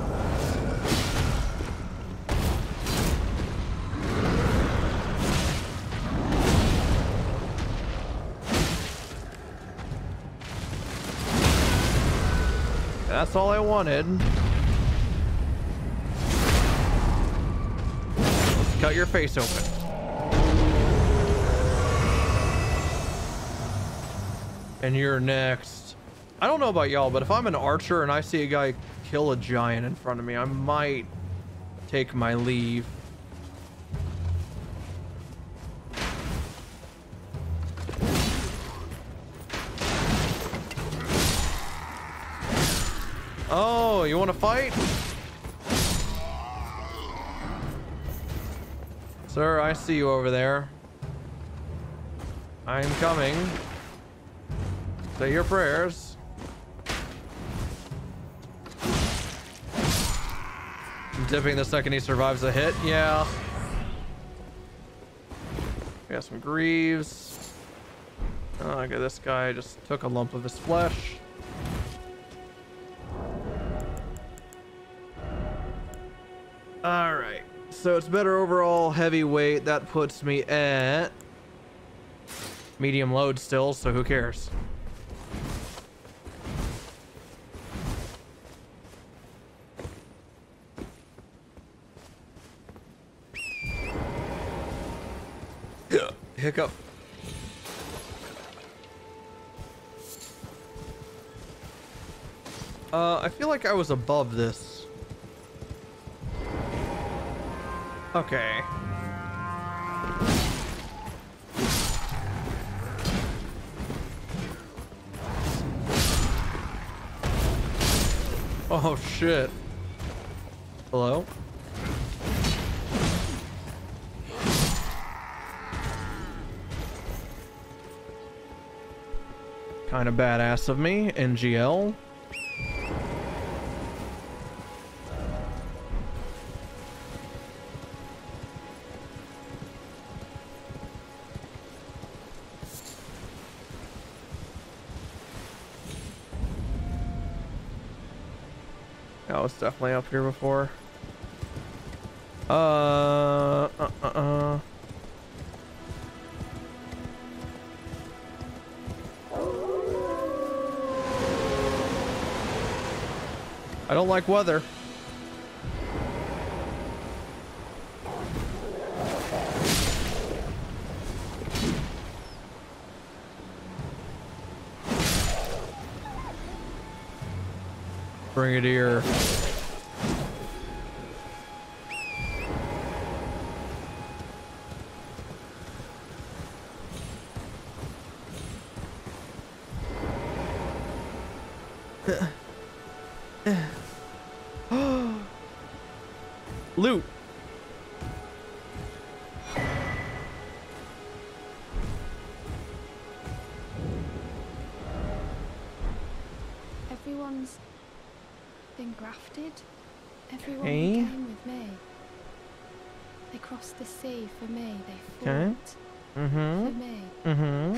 That's all I wanted. Let's cut your face open. And you're next. I don't know about y'all, but if I'm an archer and I see a guy kill a giant in front of me, I might take my leave. Oh, you want to fight? Sir, I see you over there. I'm coming. Say your prayers. Dipping the second he survives a hit. Yeah. We got some Greaves. Oh, okay, this guy just took a lump of his flesh. All right. So it's better overall heavyweight. That puts me at medium load still, so who cares? Hiccup. Uh, I feel like I was above this. Okay. Oh shit. Hello? Kind of badass of me, NGL. That was definitely up here before. Uh, uh, uh, uh. I don't like weather. Bring it here. The sea for me. They fought Mm-hmm. for me. Mm-hmm.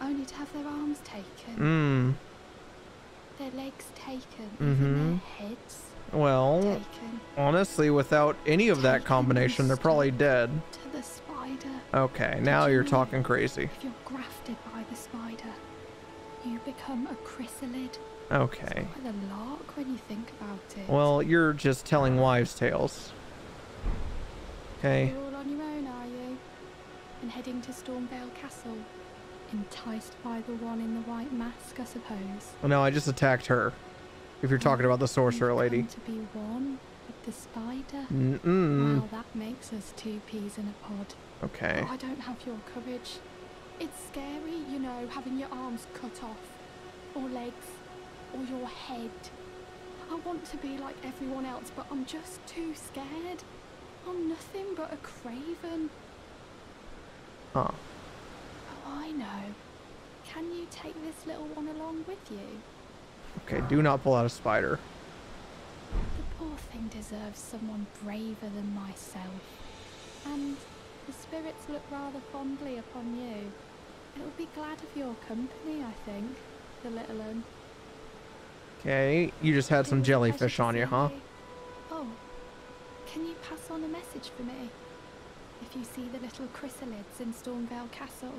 <gasps> Only to have their arms taken, Mm. their legs taken, Mm-hmm. even their heads Well, taken honestly, without any of that combination, they're probably dead. to the spider. Okay, now you you're talking crazy. If you're grafted by the spider, you become a chrysalid. Okay. Quite a lark when you think about it. Well, you're just telling wives' tales. Okay. You're all on your own, are you? And heading to Stormveil Castle? Enticed by the one in the white mask, I suppose. Well, no, I just attacked her. If you're talking about the sorcerer lady. to be one with the spider? Mm-mm. Well, that makes us two peas in a pod. Okay. But I don't have your courage. It's scary, you know, having your arms cut off, or legs, or your head. I want to be like everyone else, but I'm just too scared. I'm nothing but a craven. Huh. Oh, I know. Can you take this little one along with you? Okay, do not pull out a spider. The poor thing deserves someone braver than myself. And the spirits look rather fondly upon you. It'll be glad of your company, I think, the little one. Okay, you just had some It was a pleasure jellyfish on you, huh? Oh, can you pass on a message for me? If you see the little chrysalids in Stormveil Castle,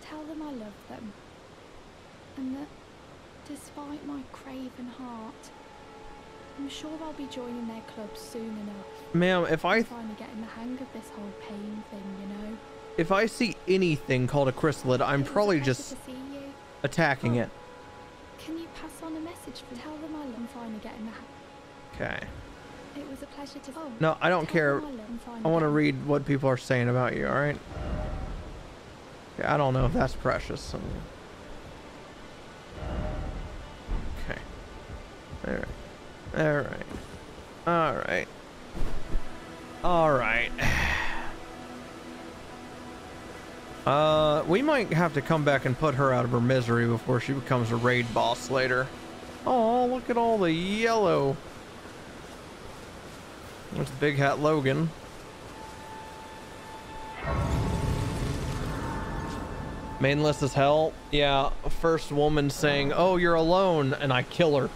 tell them I love them. And that, despite my craven heart, I'm sure I'll be joining their club soon enough. Ma'am, if I Finally getting the hang of this whole pain thing, you know. if I see anything called a chrysalid, I'm probably just to see you. attacking Oh. it. Can you pass on a message for tell them I love them finally getting the that. Okay. It was a pleasure to. Oh, No, I don't care. I love them finally I want to read what people are saying about you, alright? Okay, I don't know if that's precious. I mean- Okay. Alright. Alright. Alright. Alright. <sighs> Uh, we might have to come back and put her out of her misery before she becomes a raid boss later. Oh, look at all the yellow. It's the big hat Logan. Mainless as hell. Yeah, first woman saying, oh, you're alone, and I kill her.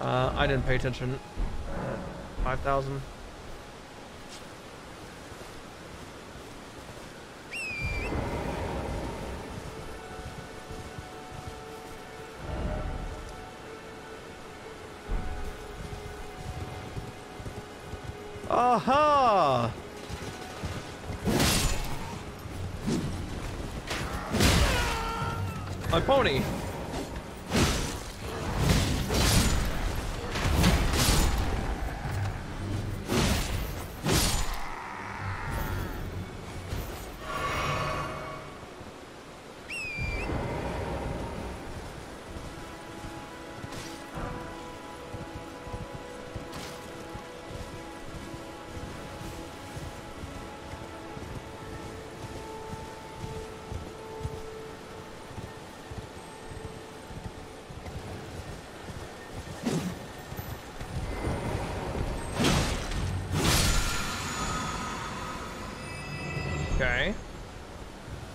Uh, I didn't pay attention. Uh, 5,000. Aha! My pony.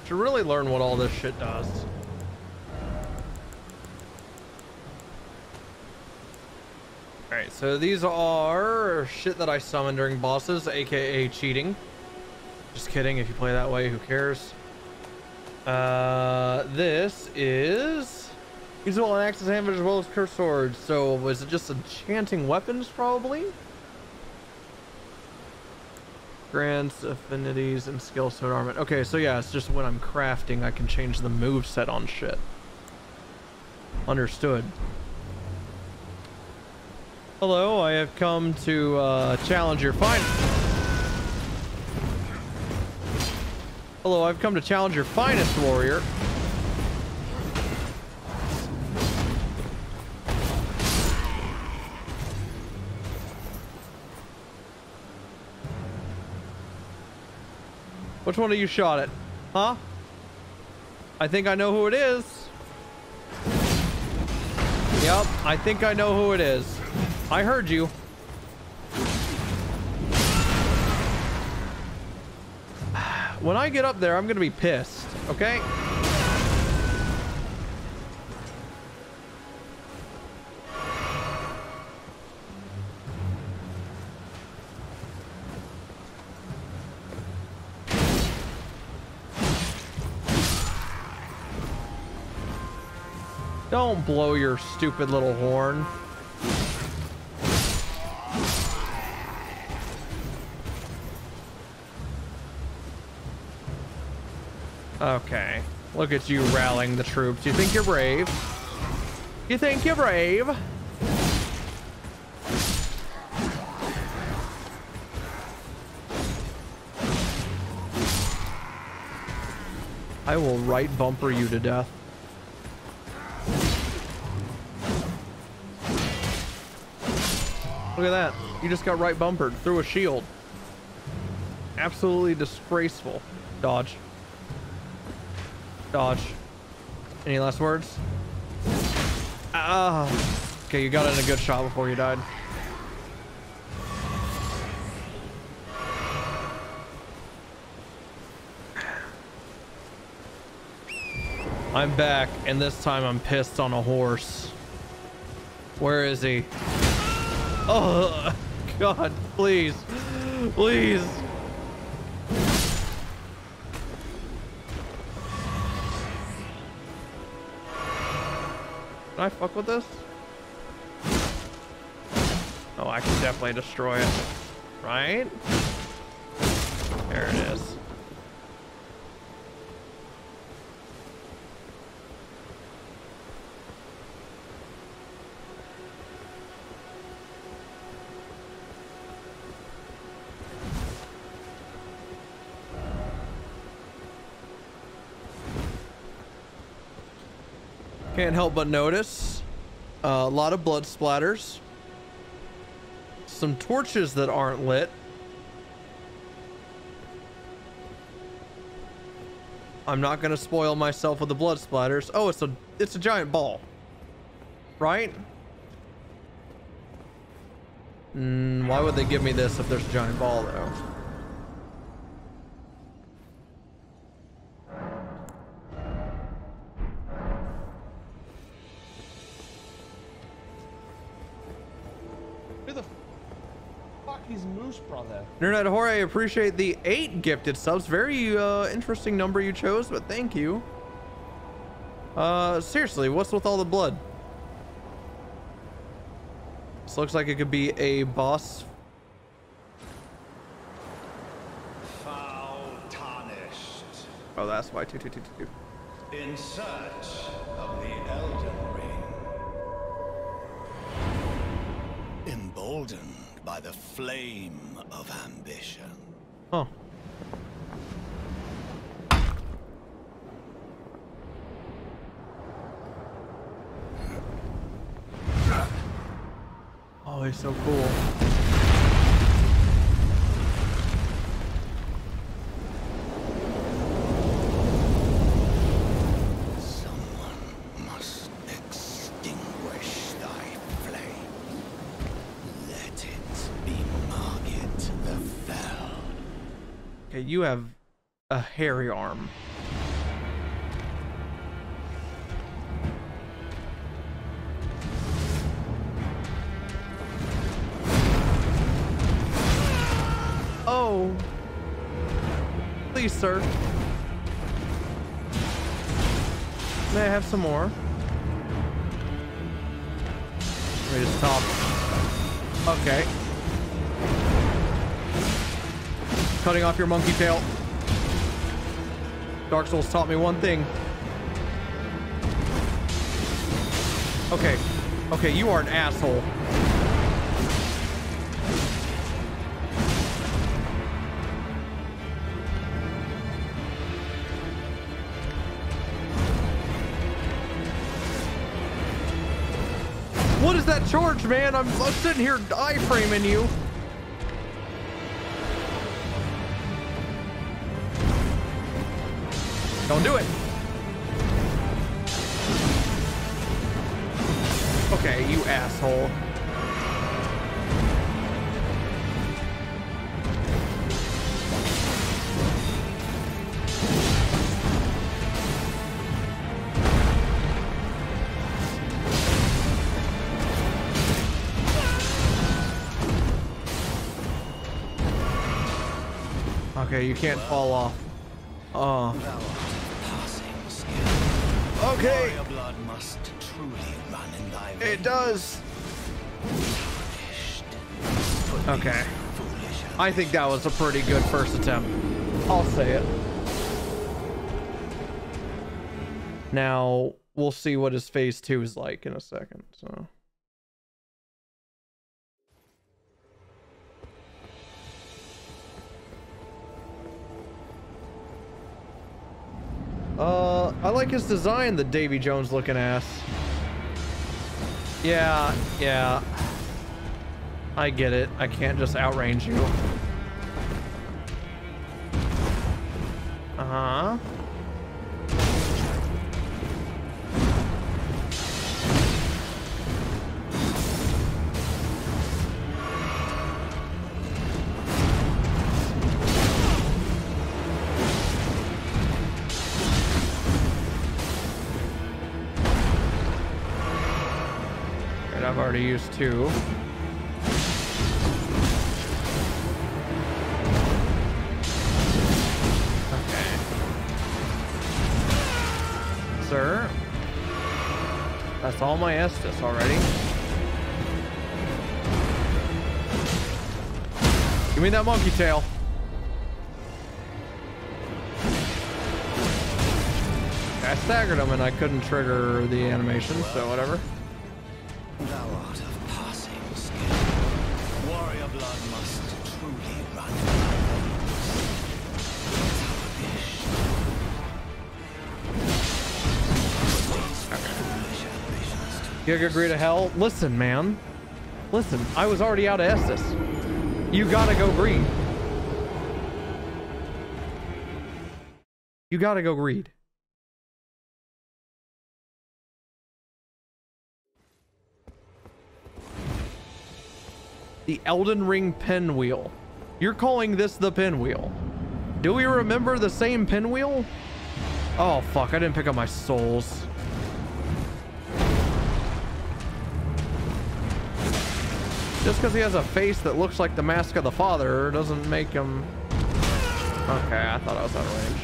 Should really learn what all this shit does. Alright, so these are shit that I summon during bosses, aka cheating. Just kidding, if you play that way, who cares? Uh, this is usable on axes hammer as well as curse swords. So was it just enchanting weapons probably? Grants, affinities, and skill set armament. Okay, so yeah, it's just when I'm crafting, I can change the move set on shit. Understood. Hello, I have come to uh, challenge your fine. Hello, I've come to challenge your finest warrior. Which one of you shot it? Huh? I think I know who it is. Yep, I think I know who it is. I heard you. <sighs> When I get up there, I'm gonna be pissed, okay? Don't blow your stupid little horn. Okay. Look at you rallying the troops. You think you're brave? You think you're brave? I will right bumper you to death. Look at that. You just got right bumpered through a shield. Absolutely disgraceful. Dodge. Dodge. Any last words? Ah. Okay, you got in a good shot before you died. I'm back, and this time I'm pissed on a horse. Where is he? Oh, God, please. Please. Can I fuck with this? Oh, I can definitely destroy it. Right? There it is. Can't help but notice uh, a lot of blood splatters. Some torches that aren't lit. I'm not gonna spoil myself with the blood splatters. Oh, it's a it's a giant ball, right? Mm, why would they give me this if there's a giant ball though? Who the fuck is Moose Brother? Internet Horror, I appreciate the eight gifted subs. Very uh, interesting number you chose, but thank you. Uh, seriously, what's with all the blood? This looks like it could be a boss. Foul tarnished, Oh, that's why two two two two two. in search by the flame of ambition. Oh. Oh, he's so cool. Someone must extinguish thy flame. Let it be Margit the Fell. Okay, you have a hairy arm. Oh. Please, sir. May I have some more? Let me just top. Okay. Cutting off your monkey tail. Dark Souls taught me one thing. Okay. Okay, you are an asshole. What is that charge, man? I'm, I'm sitting here iframing you. Okay, you can't fall off. Oh. Thou art of passing skill. Okay. Blood must truly run in thy It does. Tarnished. Put these Okay. I think that was a pretty good first attempt. I'll say it. Now, we'll see what his phase two is like in a second, so. Uh, I like his design, the Davy Jones looking ass. Yeah, yeah. I get it. I can't just outrange you. Uh-huh. Already used two. Okay. Sir. That's all my Estus already. Give me that monkey tail. I staggered him and I couldn't trigger the animation, so whatever. Giga of Hell. Listen, man. Listen, I was already out of Estus. You gotta go green. You gotta go greed. The Elden Ring pinwheel. You're calling this the pinwheel. Do we remember the same pinwheel? Oh, fuck. I didn't pick up my souls. Just because he has a face that looks like the mask of the father doesn't make him... Okay, I thought I was out of range.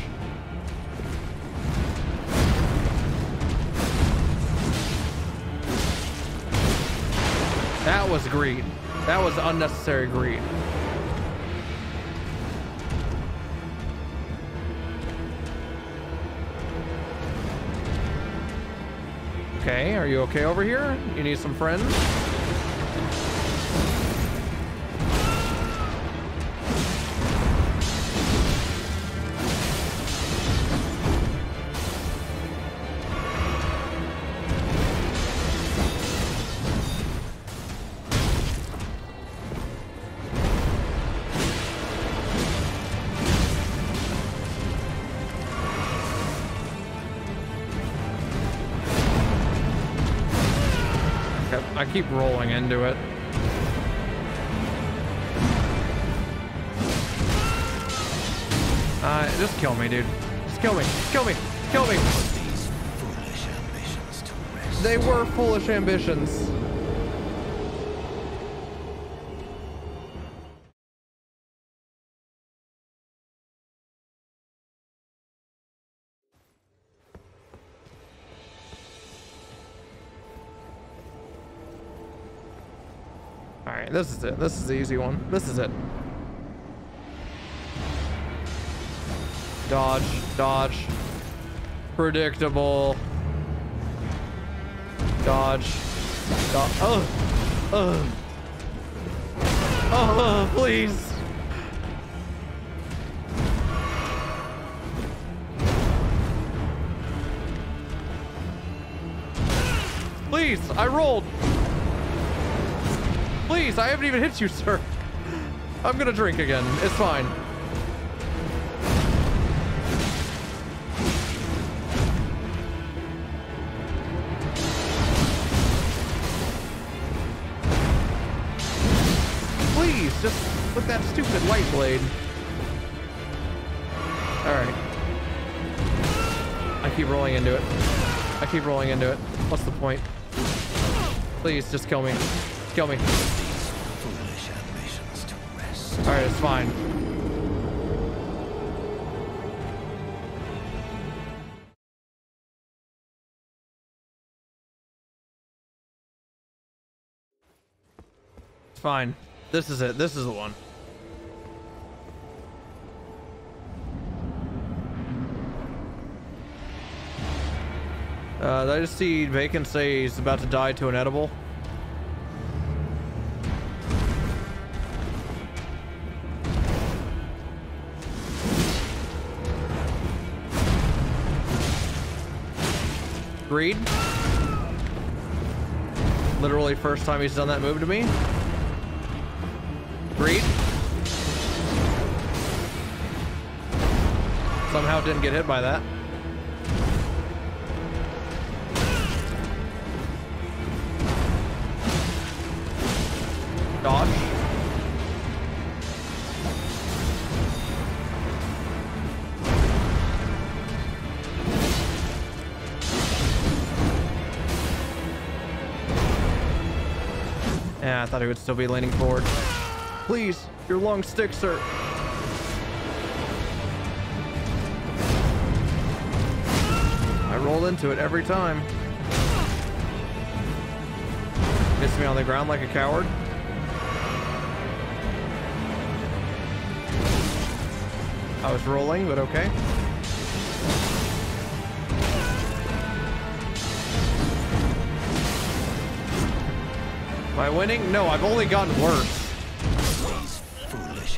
That was greed. That was unnecessary greed. Okay, are you okay over here? You need some friends? Keep rolling into it. Uh, just kill me, dude. Just kill me. Kill me. Kill me. These foolish ambitions to rest. They were foolish ambitions. This is it. This is the easy one. This is it. Dodge, dodge. Predictable. Dodge. Oh. Oh. Oh, please. Please, I rolled. Please, I haven't even hit you, sir. I'm gonna drink again. It's fine. Please, just with that stupid light blade. Alright. I keep rolling into it. I keep rolling into it. What's the point? Please, just kill me. Kill me. Alright, it's fine. It's fine. This is it. This is the one. Uh, I just see Bacon say he's about to die to an edible. Greed. Literally first time he's done that move to me. Greed. Somehow didn't get hit by that. Dodge. I thought he would still be leaning forward. Please, your long stick, sir. I roll into it every time. Hits me on the ground like a coward. I was rolling, but okay. I winning? No, I've only gotten worse.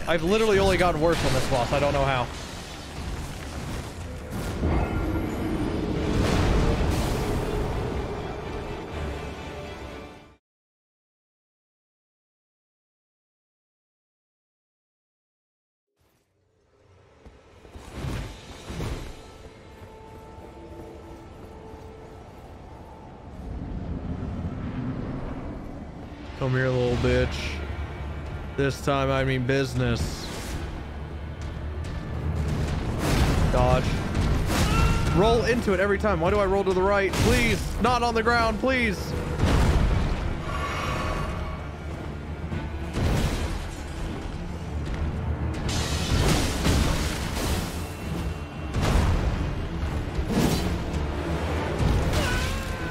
I've literally only gotten worse on this boss. I don't know how. This time I mean business. Dodge. Roll into it every time. Why do I roll to the right? Please, not on the ground, please.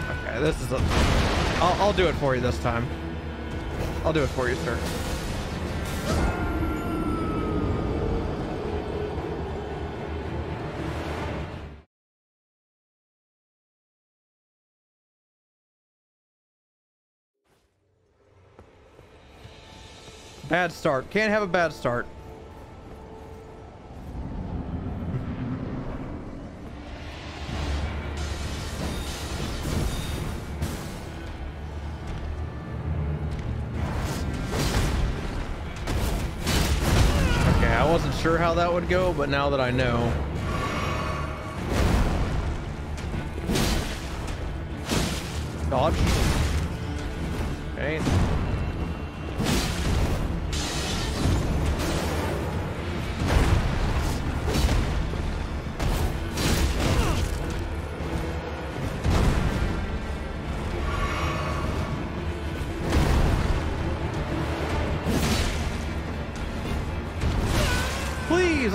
Okay, this is a... I'll, I'll do it for you this time. I'll do it for you, sir. Bad start. Can't have a bad start. Okay, I wasn't sure how that would go, but now that I know. Dodge. Okay.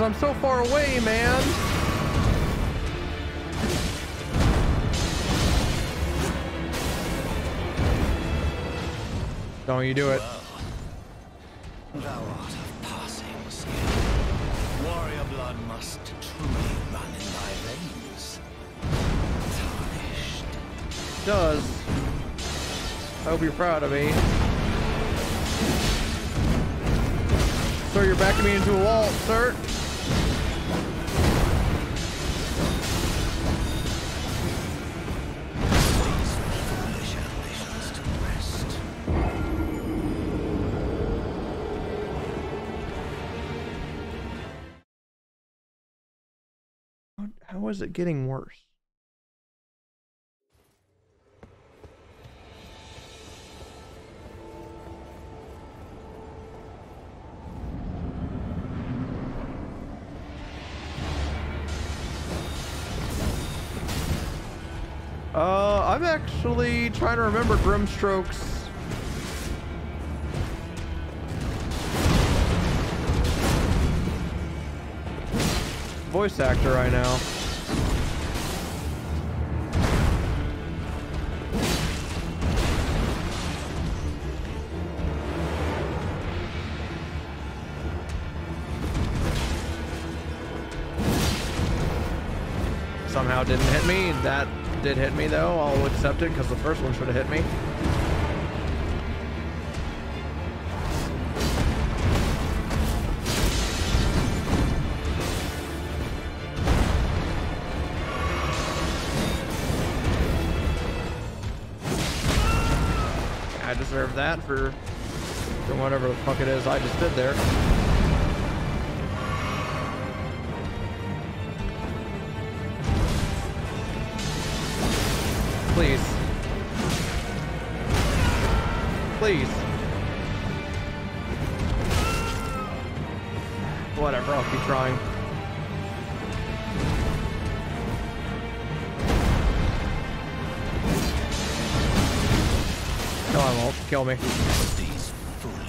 I'm so far away, man. Don't you do it. Thou art of passing skill. Warrior blood must truly run in thy veins. Tarnished. does. I hope you're proud of me. Sir, you're backing me into a wall, sir. Is it getting worse? Uh, I'm actually trying to remember Grimstroke's voice actor right now. Somehow didn't hit me. That did hit me though. I'll accept it because the first one should have hit me. I deserve that for, for whatever the fuck it is I just did there. Please. Please. Whatever, I'll keep trying. No, I won't. Kill me.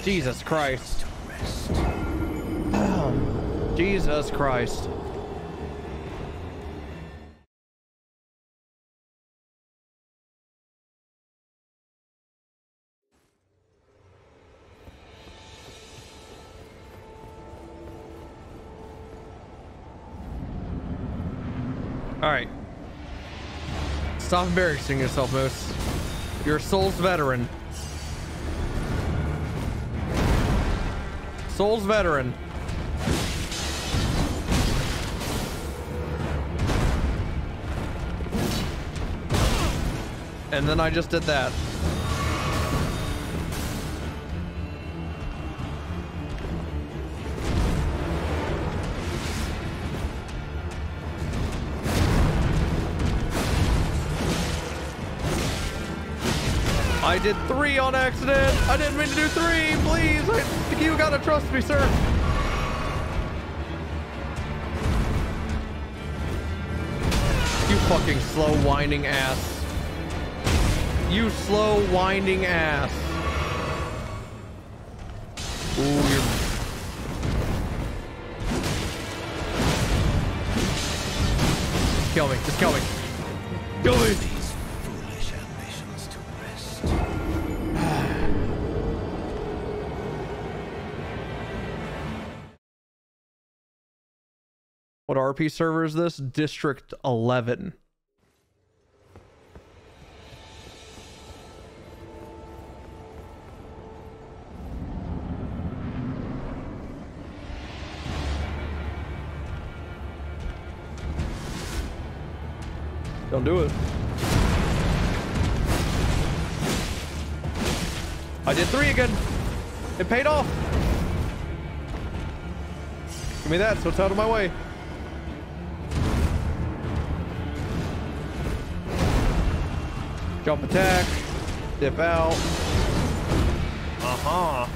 Jesus Christ. ambitions to rest. <sighs> Jesus Christ. Stop embarrassing yourself, Moose. You're a Souls veteran. Souls veteran. And then I just did that. I did three on accident. I didn't mean to do three. Please, I, you gotta trust me, sir. You fucking slow winding ass. You slow winding ass. Ooh, you're kill me. Just kill me. Kill me. What RP server is this? District 11. Don't do it. I did three again. It paid off. Give me that so it's out of my way. Jump attack. Dip out. Uh-huh.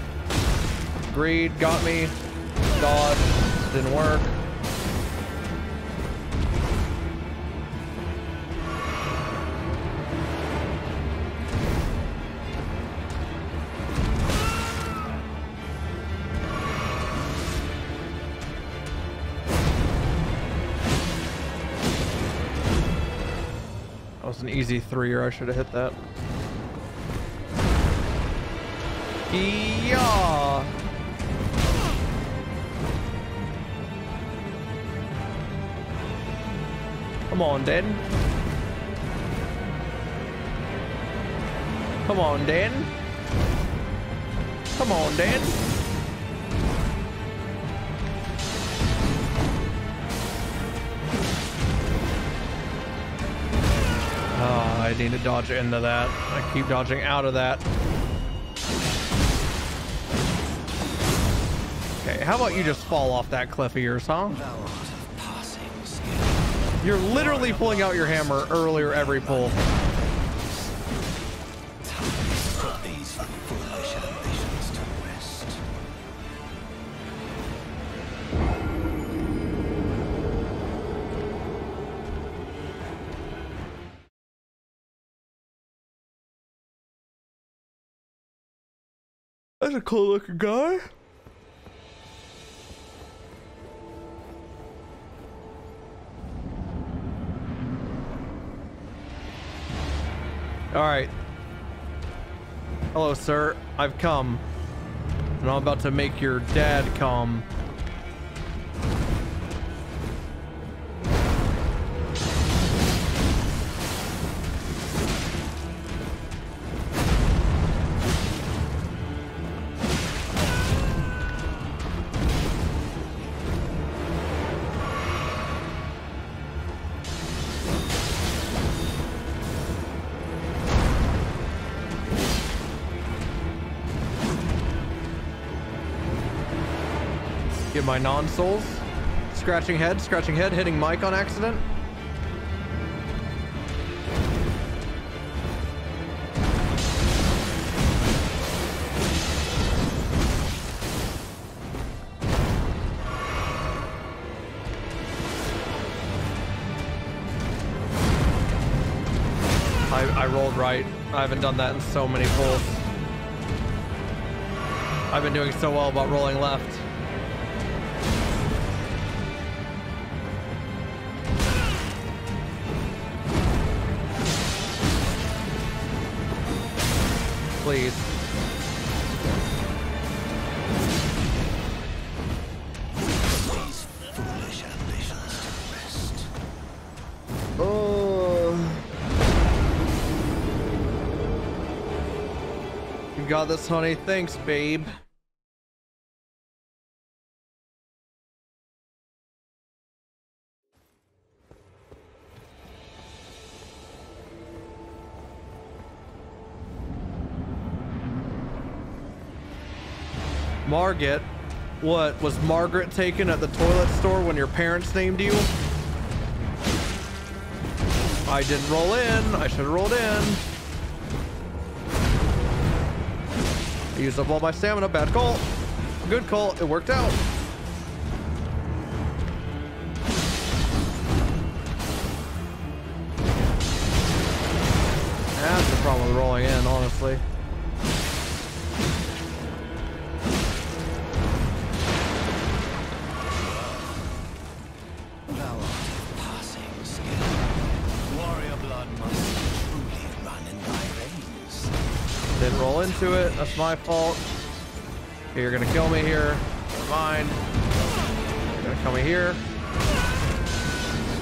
Greed got me. Dodge. Didn't work. Easy three, or I should have hit that. Yeah. Come on, Dan. Come on, Dan. Come on, Dan. I need to dodge into that. I keep dodging out of that. Okay, how about you just fall off that cliff of yours, huh? You're literally pulling out your hammer earlier every pull. A cool looking guy. All right. Hello, sir. I've come. And I'm about to make your dad come. Get my non-souls. Scratching head, scratching head, hitting Mike on accident. I, I rolled right. I haven't done that in so many pulls. I've been doing so well about rolling left. Please. Oh. You got this, honey. Thanks, babe. What was Margaret taken at the toilet store when your parents named you? I didn't roll in. I should have rolled in. I used up all my stamina. Bad call. Good call. It worked out. That's the problem with rolling in, honestly. Into it. That's my fault. Okay, you're gonna kill me here. Never mind. You're gonna kill me here.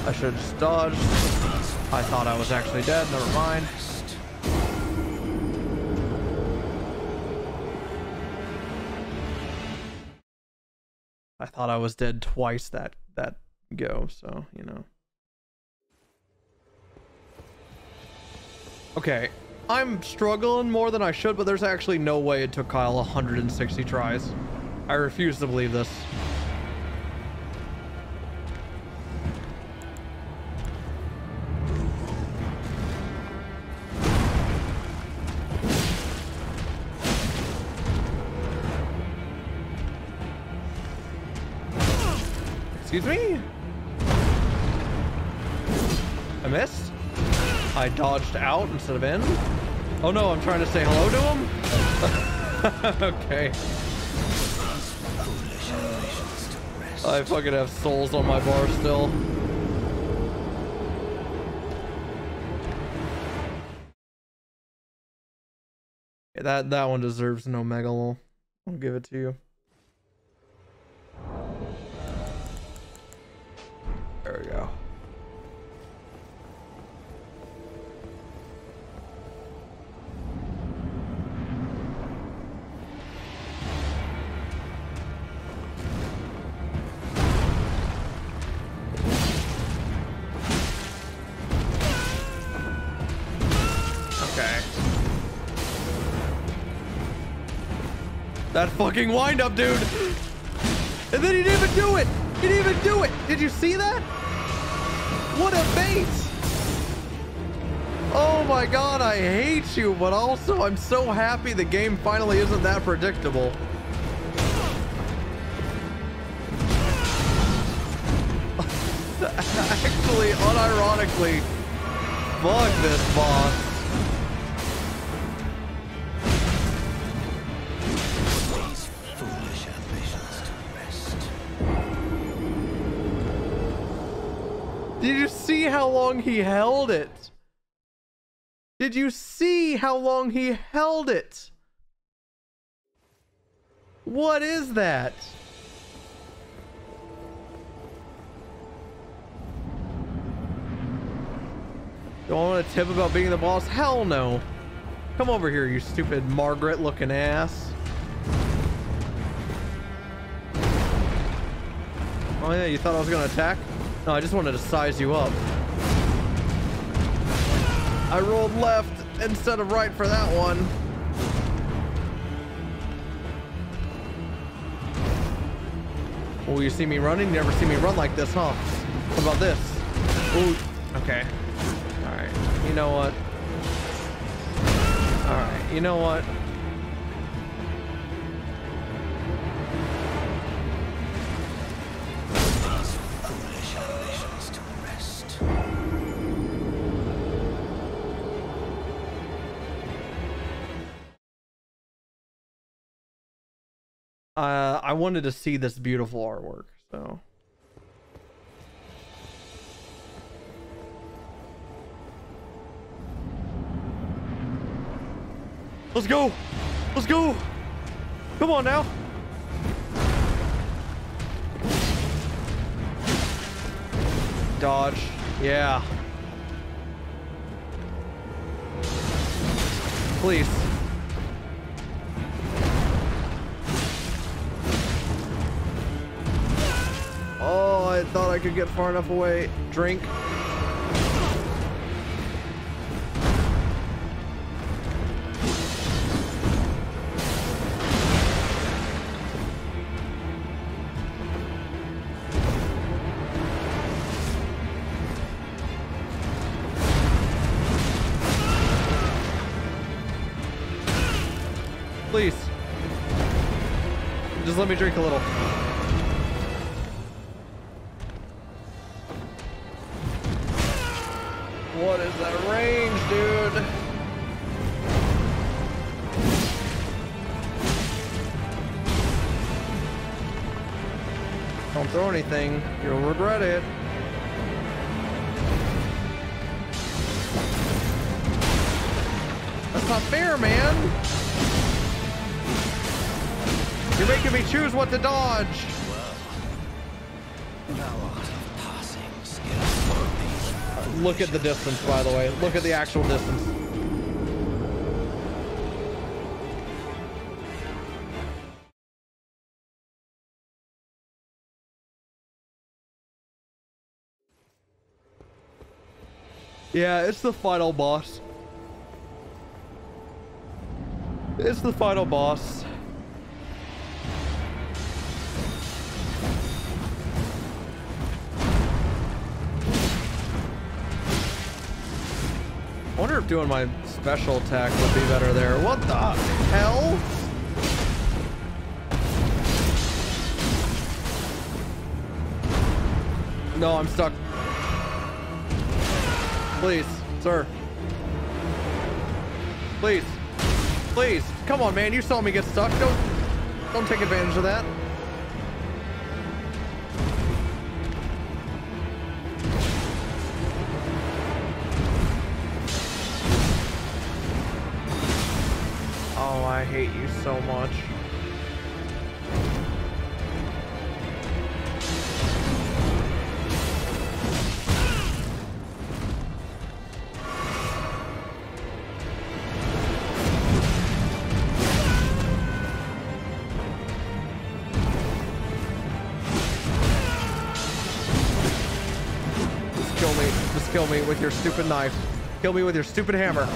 I should just dodged. I thought I was actually dead. Never mind. I thought I was dead twice that that go, so you know. Okay, I'm struggling more than I should, but there's actually no way it took Kyle 160 tries. I refuse to believe this. Dodged out instead of in? Oh no, I'm trying to say hello to him? <laughs> okay. I fucking have souls on my bar still. That that one deserves no megalol. I'll give it to you. That fucking wind up, dude. And then he didn't even do it. He didn't even do it. Did you see that? What a bait. Oh my god, I hate you, but also I'm so happy the game finally isn't that predictable. <laughs> Actually, unironically, fuck this boss. Did you see how long he held it? Did you see how long he held it? What is that? Do I want a tip about being the boss? Hell no. Come over here, you stupid Margaret looking ass. Oh yeah, you thought I was gonna attack? No, I just wanted to size you up. I rolled left instead of right for that one. Oh, you see me running? You never see me run like this, huh? What about this? Ooh, okay. Alright, you know what? Alright, you know what? Wanted to see this beautiful artwork, so. Let's go! Let's go! Come on now! Dodge. Yeah. Please. I thought I could get far enough away. Drink. Please. Just let me drink a little. Look at the distance, by the way. Look at the actual distance. Yeah, it's the final boss. It's the final boss. Doing my special attack would be better there. What the hell? No, I'm stuck. Please, sir. Please. Please. Come on, man. You saw me get stuck. Don't don't take advantage of that. Hate you so much. Just kill me. Just kill me with your stupid knife. Kill me with your stupid hammer.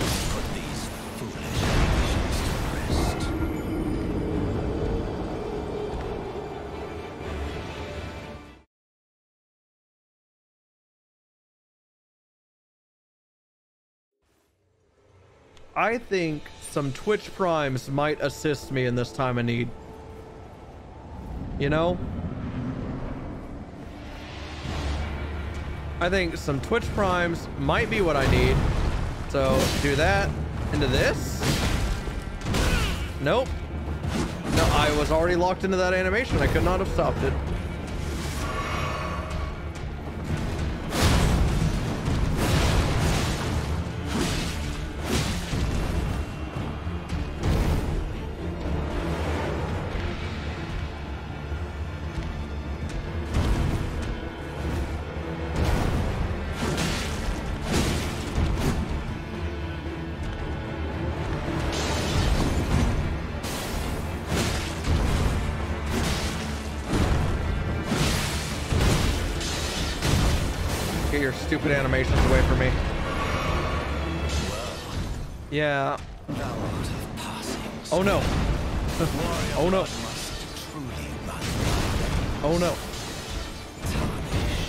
I think some Twitch primes might assist me in this time of need. You know? I think some Twitch primes might be what I need. So do that into this. Nope. No, I was already locked into that animation. I could not have stopped it. Yeah. Oh no. <laughs> Oh, no. Oh no.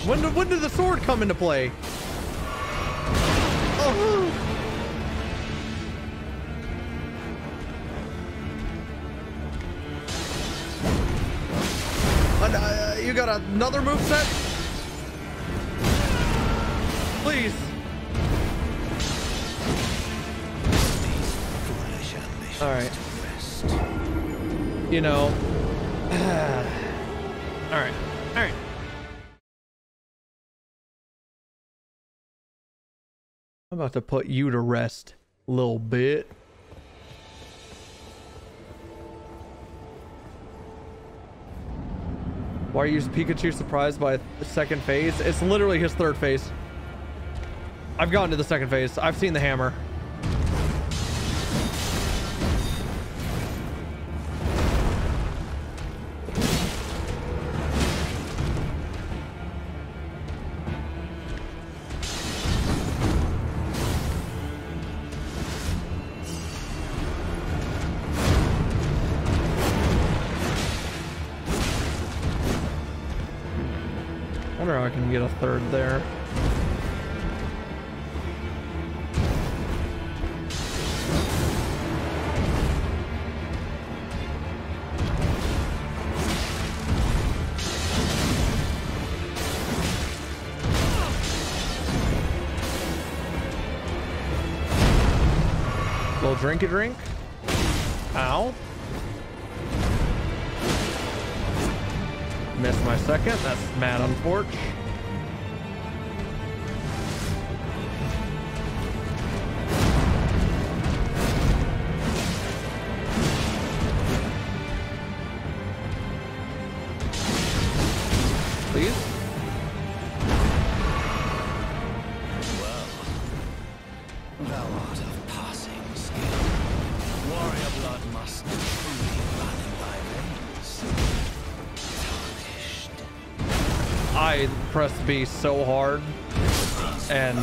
When did, when did the sword come into play? <gasps> Oh. You got another move set? You know. <sighs> All right. All right. I'm about to put you to rest a little bit. Why are you Pikachu surprised by the second phase? It's literally his third phase. I've gotten to the second phase. I've seen the hammer. Little drinky drink. Pressed B so hard and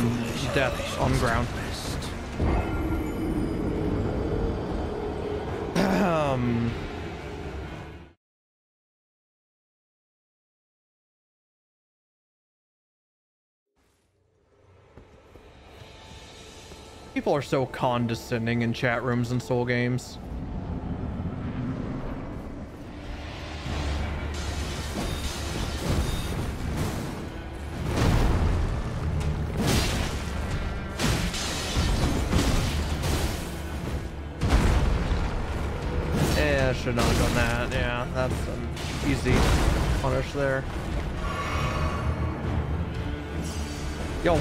death on ground. Um, people are so condescending in chat rooms and soul games.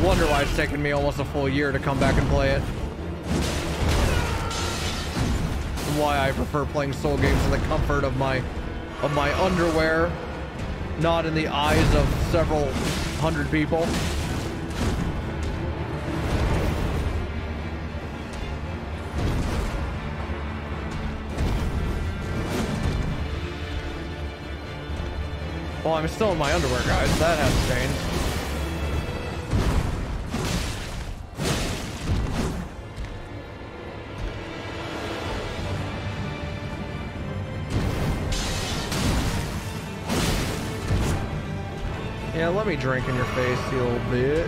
Wonder why it's taken me almost a full year to come back and play it. Why I prefer playing soul games in the comfort of my of my underwear, not in the eyes of several hundred people. Well, I'm still in my underwear, guys. That hasn't changed. Yeah, let me drink in your face, you little bit.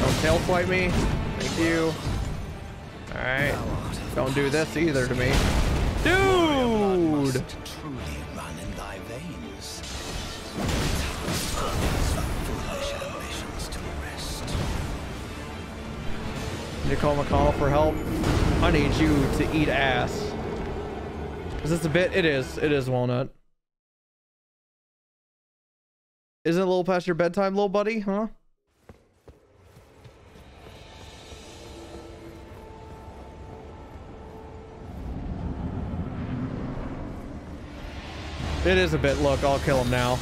Don't tail swipe me. Thank you. Alright. Don't do this either to me. Dude! Call McCall for help. I need you to eat ass. Is this a bit? It is. It is Walnut. Isn't it a little past your bedtime, little buddy? Huh? It is a bit. Look, I'll kill him now.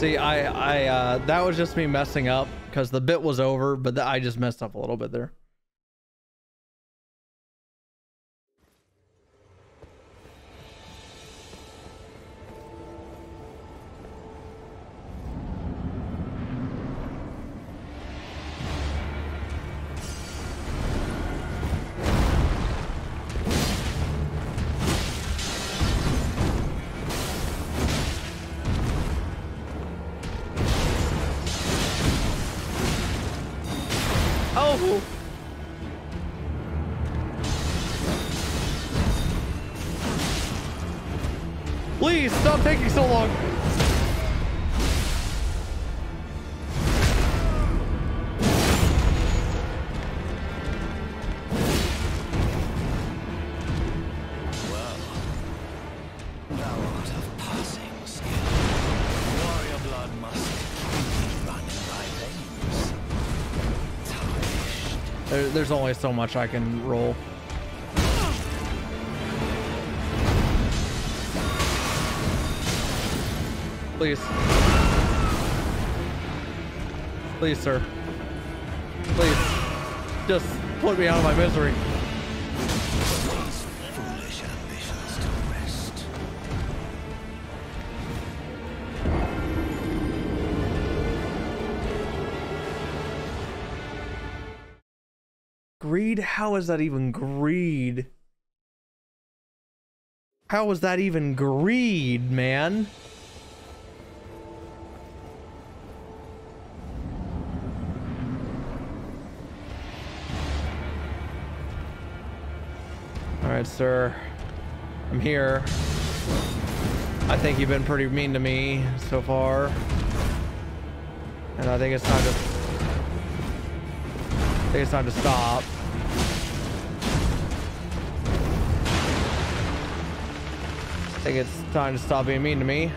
See, I, I, uh, that was just me messing up because the bit was over, but the, I just messed up a little bit there. There's only so much I can roll. Please. Please, sir. Please. Just put me out of my misery. How is that even greed? How is that even greed, man? Alright, sir. I'm here. I think you've been pretty mean to me so far. And I think it's time to I think it's time to stop. I think it's time to stop being mean to me.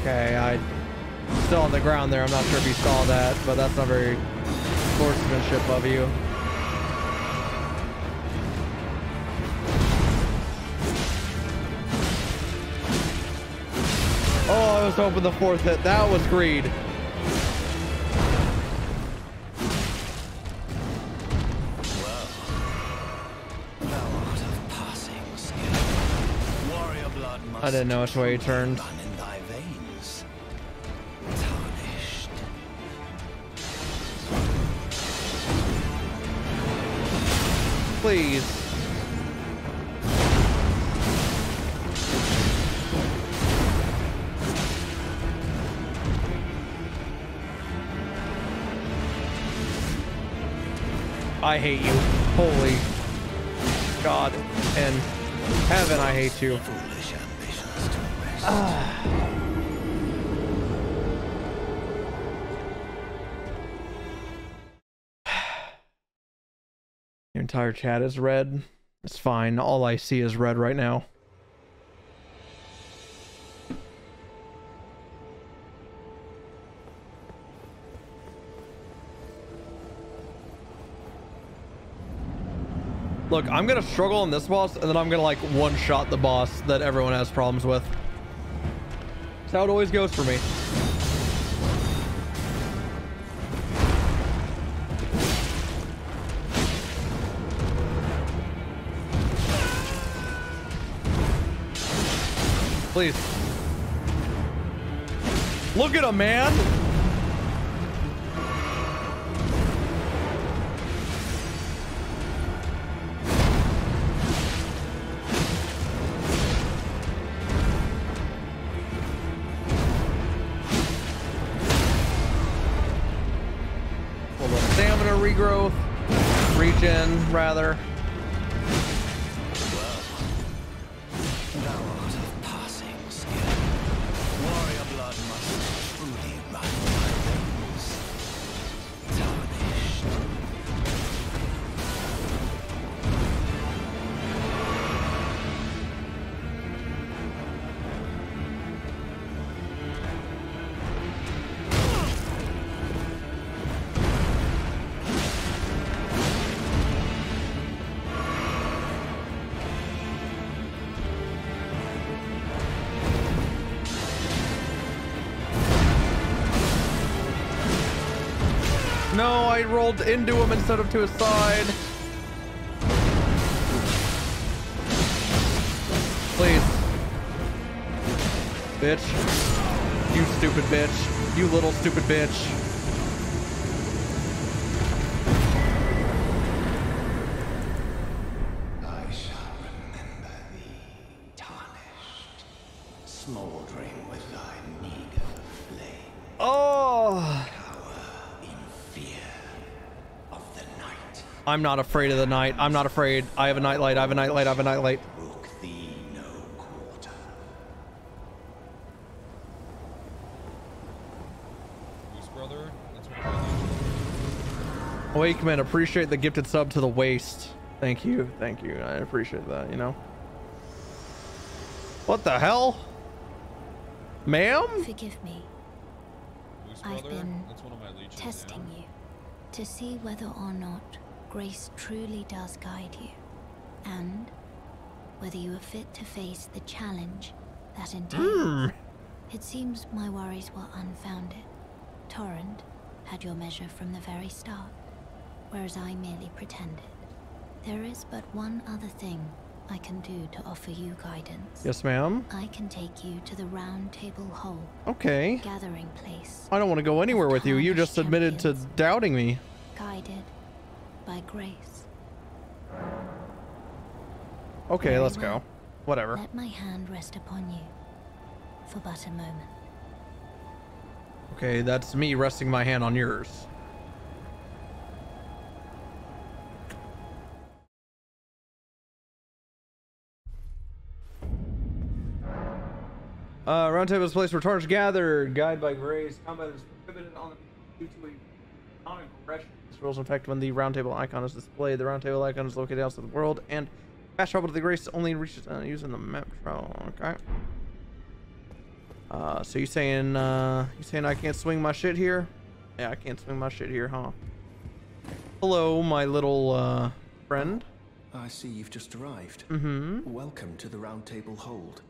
Okay, I still on the ground there. I'm not sure if you saw that, but that's not very sportsmanship of you. Oh, I was hoping the fourth hit. That was greed. I didn't know which way he turned. run in thy veins. Tarnished. Please. I hate you. Holy God and heaven, I hate you. <sighs> Your entire chat is red. It's fine. All I see is red right now. Look, I'm gonna struggle on this boss, and then I'm gonna like one-shot the boss that everyone has problems with. That's how it always goes for me. Please. Look at him, man. Rolled into him instead of to his side. Please. Bitch. You stupid bitch. You little stupid bitch. I shall remember thee, tarnished, smoldering with thy meager flame, Oh. in fear of the night. I'm not afraid of the night. I'm not afraid. I have a nightlight. I have a nightlight. I have a nightlight. Brook thee no quarter. Goose brother. That's what I mean. Wakeman, appreciate the gifted sub to the waist. Thank you. Thank you. I appreciate that, you know. What the hell? Ma'am? Forgive me. Moose I've brother, been that's one of my testing yeah? you to see whether or not grace truly does guide you, and whether you are fit to face the challenge that entails. Hmm. It seems my worries were unfounded. Torrent had your measure from the very start, whereas I merely pretended. There is but one other thing I can do to offer you guidance. Yes, ma'am. I can take you to the Round Table Hold, Okay. gathering place, I don't want to go anywhere with you. You just admitted to doubting me. guided by grace. Okay, Very let's well. go. Whatever. Let my hand rest upon you for but a moment. Okay, that's me resting my hand on yours. Uh, round table is a place where torch gathered, guide by grace. Combat is prohibited on the due to a non-aggression. Rules in effect when the roundtable icon is displayed. The roundtable icon is located outside the world, and fast travel to the grace only reaches uh, using the map travel. Okay. Uh, so you saying, uh, you saying I can't swing my shit here? Yeah, I can't swing my shit here, huh? Hello, my little, uh, friend. I see you've just arrived. Mm-hmm. Welcome to the Roundtable Hold.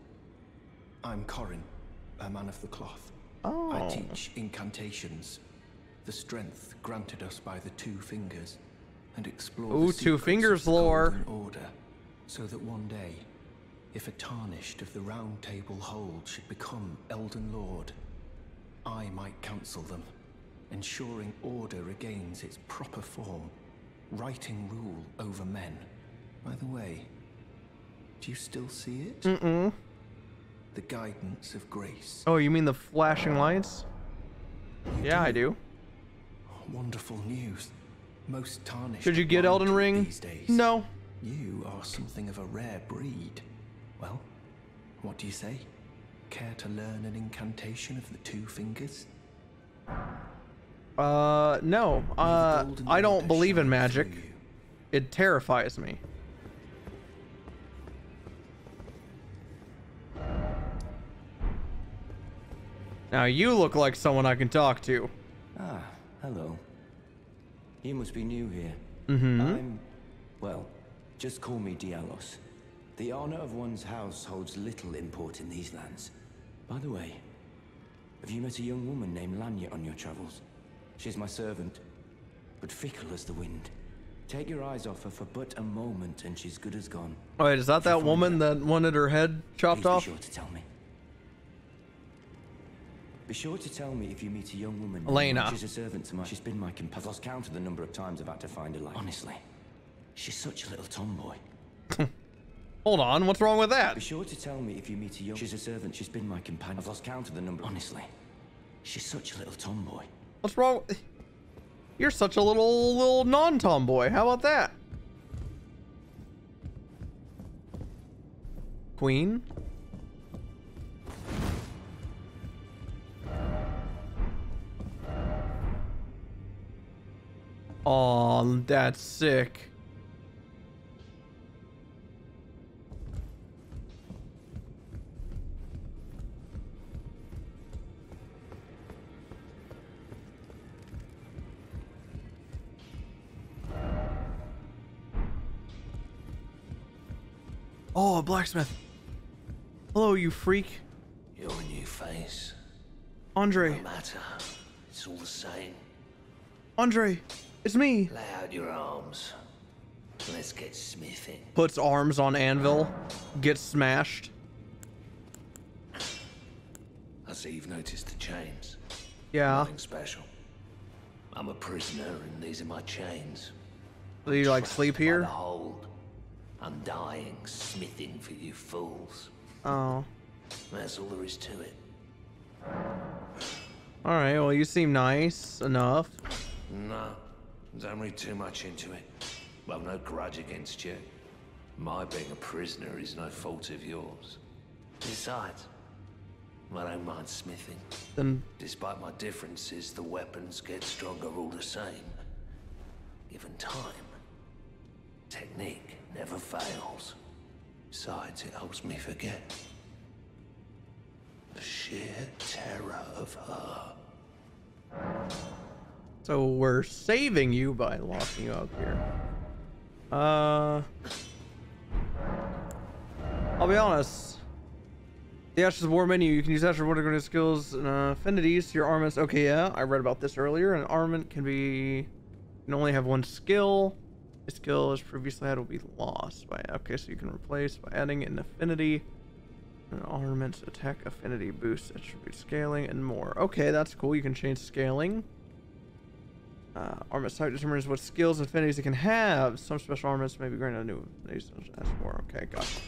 I'm Corhyn, a man of the cloth. Oh. I teach incantations, the strength granted us by the Two Fingers, and explore Ooh, the Two Fingers lore. Order, so that one day, if a tarnished of the Round Table Hold should become Elden Lord, I might counsel them, ensuring order regains its proper form, writing rule over men. By the way, do you still see it? Mm-mm. The guidance of grace. Oh, you mean the flashing lights? You Yeah, I do. Wonderful news. Most tarnished. Should you get Elden Ring? These days. No. You are something of a rare breed. Well, what do you say? Care to learn an incantation of the two fingers? Uh, no. Uh, I don't believe in magic. It terrifies me. Now you look like someone I can talk to. Ah, hello. You must be new here. Mm-hmm. I'm, well, just call me Diallos. The honor of one's house holds little import in these lands. By the way, have you met a young woman named Lanya on your travels? She's my servant, but fickle as the wind. Take your eyes off her for but a moment and she's good as gone. Wait, is that that woman that wanted her head chopped off? Be sure to tell me. Be sure to tell me if you meet a young woman. Elena. She's a servant to my. She's been my companion. I've lost count of the number of times I've had to find her like. Honestly, she's such a little tomboy. <laughs> Hold on, what's wrong with that? Be sure to tell me if you meet a young. Woman. She's a servant. She's been my companion. I've lost count of the number. Honestly, she's such a little tomboy. What's wrong? <sighs> You're such a little little non-tomboy. How about that? Queen? Oh, that's sick. Oh, a blacksmith. Hello, you freak. Your new face. Andre. No matter. It's all the same. Andre. It's me. Lay out your arms. Let's get smithing. Puts arms on anvil. Gets smashed. I see you've noticed the chains. Yeah. Nothing special. I'm a prisoner and these are my chains. Do you like Trapped sleep here? Hold. I'm dying, smithing for you fools. Oh. That's all there is to it. Alright, well, you seem nice enough. No, don't read too much into it. I've no grudge against you. My being a prisoner is no fault of yours. Besides, I don't mind smithing. Then, Despite my differences, the weapons get stronger all the same. Given time, technique never fails. Besides, it helps me forget. The sheer terror of her. So we're saving you by locking you up here. Uh, I'll be honest. The Ashes of War menu, you can use Ashes of War to grant skills and uh, affinities to your armaments. Okay, yeah, I read about this earlier. An armament can be, can only have one skill. A skill as previously had will be lost by, okay, so you can replace by adding an affinity. An armament's attack affinity boost attribute scaling and more. Okay, that's cool. You can change scaling. Uh, armament type determines what skills and affinities it can have. Some special armaments may be granted a new as more. Okay, gotcha.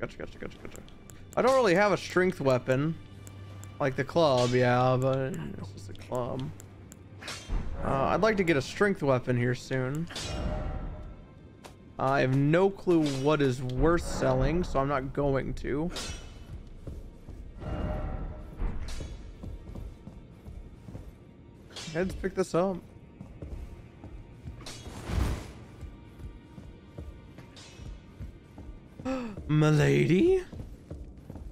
Gotcha, gotcha, gotcha, gotcha. I don't really have a strength weapon. Like the club, yeah, but it's just a club. Uh, I'd like to get a strength weapon here soon. I have no clue what is worth selling, so I'm not going to. Let's pick this up. <gasps> Milady?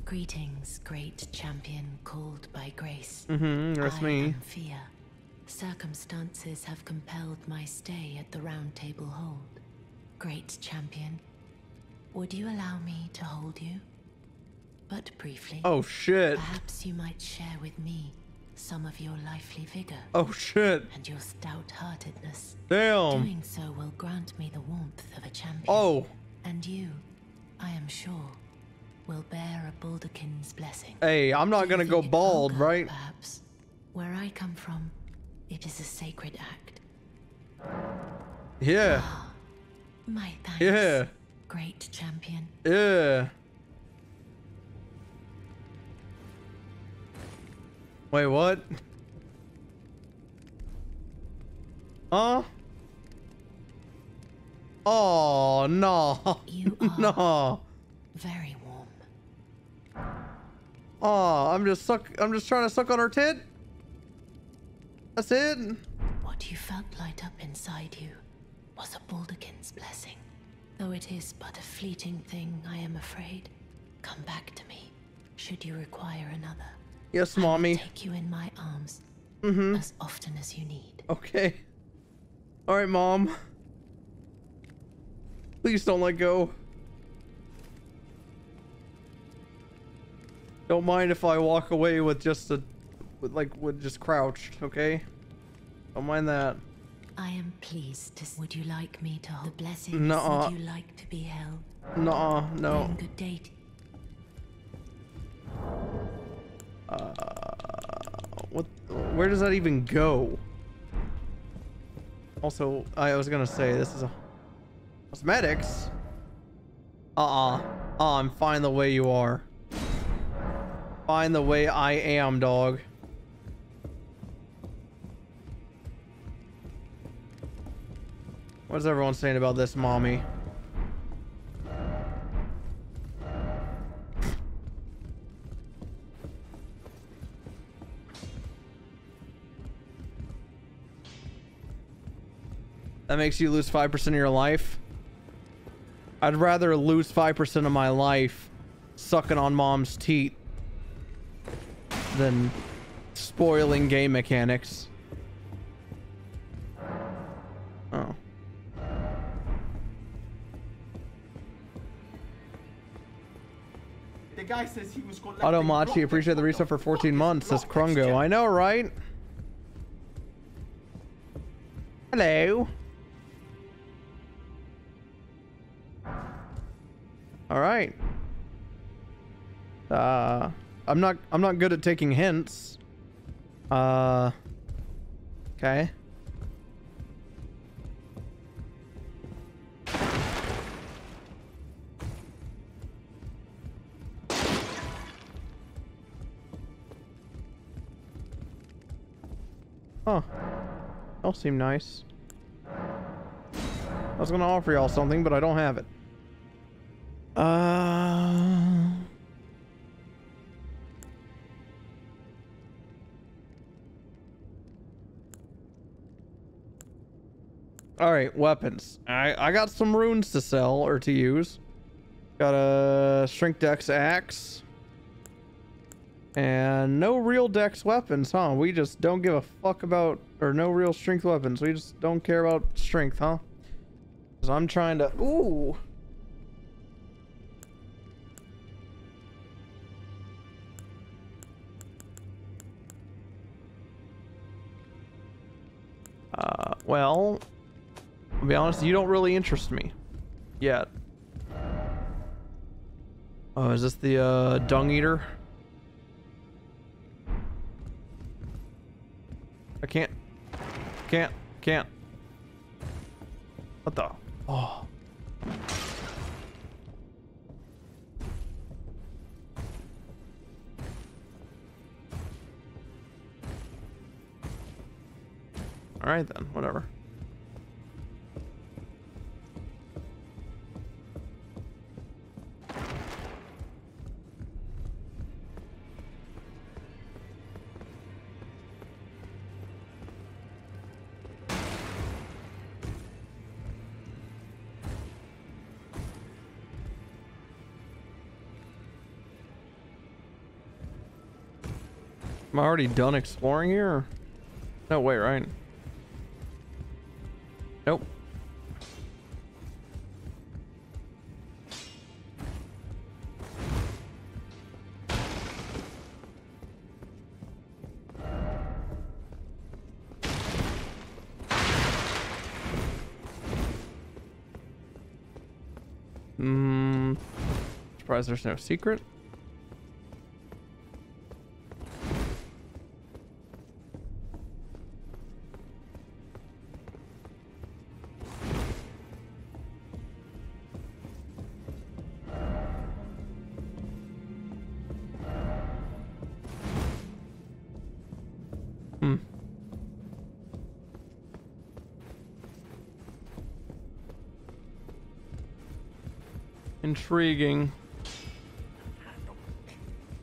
Greetings, great champion called by grace. Mm-hmm, that's I me. am Fia. Circumstances have compelled my stay at the Round Table Hold. Great champion, would you allow me to hold you? But briefly. Oh shit. Perhaps you might share with me some of your lively vigor. Oh shit. And your stout-heartedness. Damn. Doing so will grant me the warmth of a champion. Oh. And you, I am sure, will bear a Baldachin's blessing. Hey, I'm not gonna go bald, right? Perhaps. Where I come from, it is a sacred act. Yeah. Ah, my thanks. Yeah. Great champion. Yeah. Wait, what? Huh? Oh, no. You <laughs> no. Very warm. Oh, I'm just suck I'm just trying to suck on her tit. That's it. What you felt light up inside you was a Baldachin's blessing. Though it is but a fleeting thing, I am afraid. Come back to me, should you require another. Yes, mommy. take you in my arms Mm-hmm. as often as you need. Okay. All right, mom. Please don't let go. Don't mind if I walk away with just a, with like with just crouched, okay? Don't mind that. I am pleased to. Would you like me to hold the blessings? Nuh-uh. Would you like to be held? Nuh-uh, no. Then good day. Uh, what? Where does that even go? Also, I was gonna say this is a cosmetics. Uh-uh. Uh, I'm fine the way you are. Fine the way I am, dog. What's everyone saying about this, mommy? That makes you lose 5% of your life. I'd rather lose 5% of my life sucking on mom's teat than spoiling game mechanics. Oh. The guy says he was collecting Auto block Machi, appreciate the reset for 14 months, says Krungo. I know, right? Hello. All right. Uh, I'm not. I'm not good at taking hints. Uh. Okay. Huh. Y'all seem nice. I was gonna offer y'all something, but I don't have it. Uh. All right, weapons. I I got some runes to sell or to use. Got a shrink Dex axe. And no real dex weapons, huh? We just don't give a fuck about, or no real strength weapons. We just don't care about strength, huh? Because I'm trying to, ooh. Well, I'll be honest, you don't really interest me. Yet. Oh, is this the, uh, dung eater? I can't. Can't. Can't. What the? Oh. Alright then, whatever. Am I already done exploring here? No way, right? Nope. Hmm. Surprised there's no secret. Intriguing.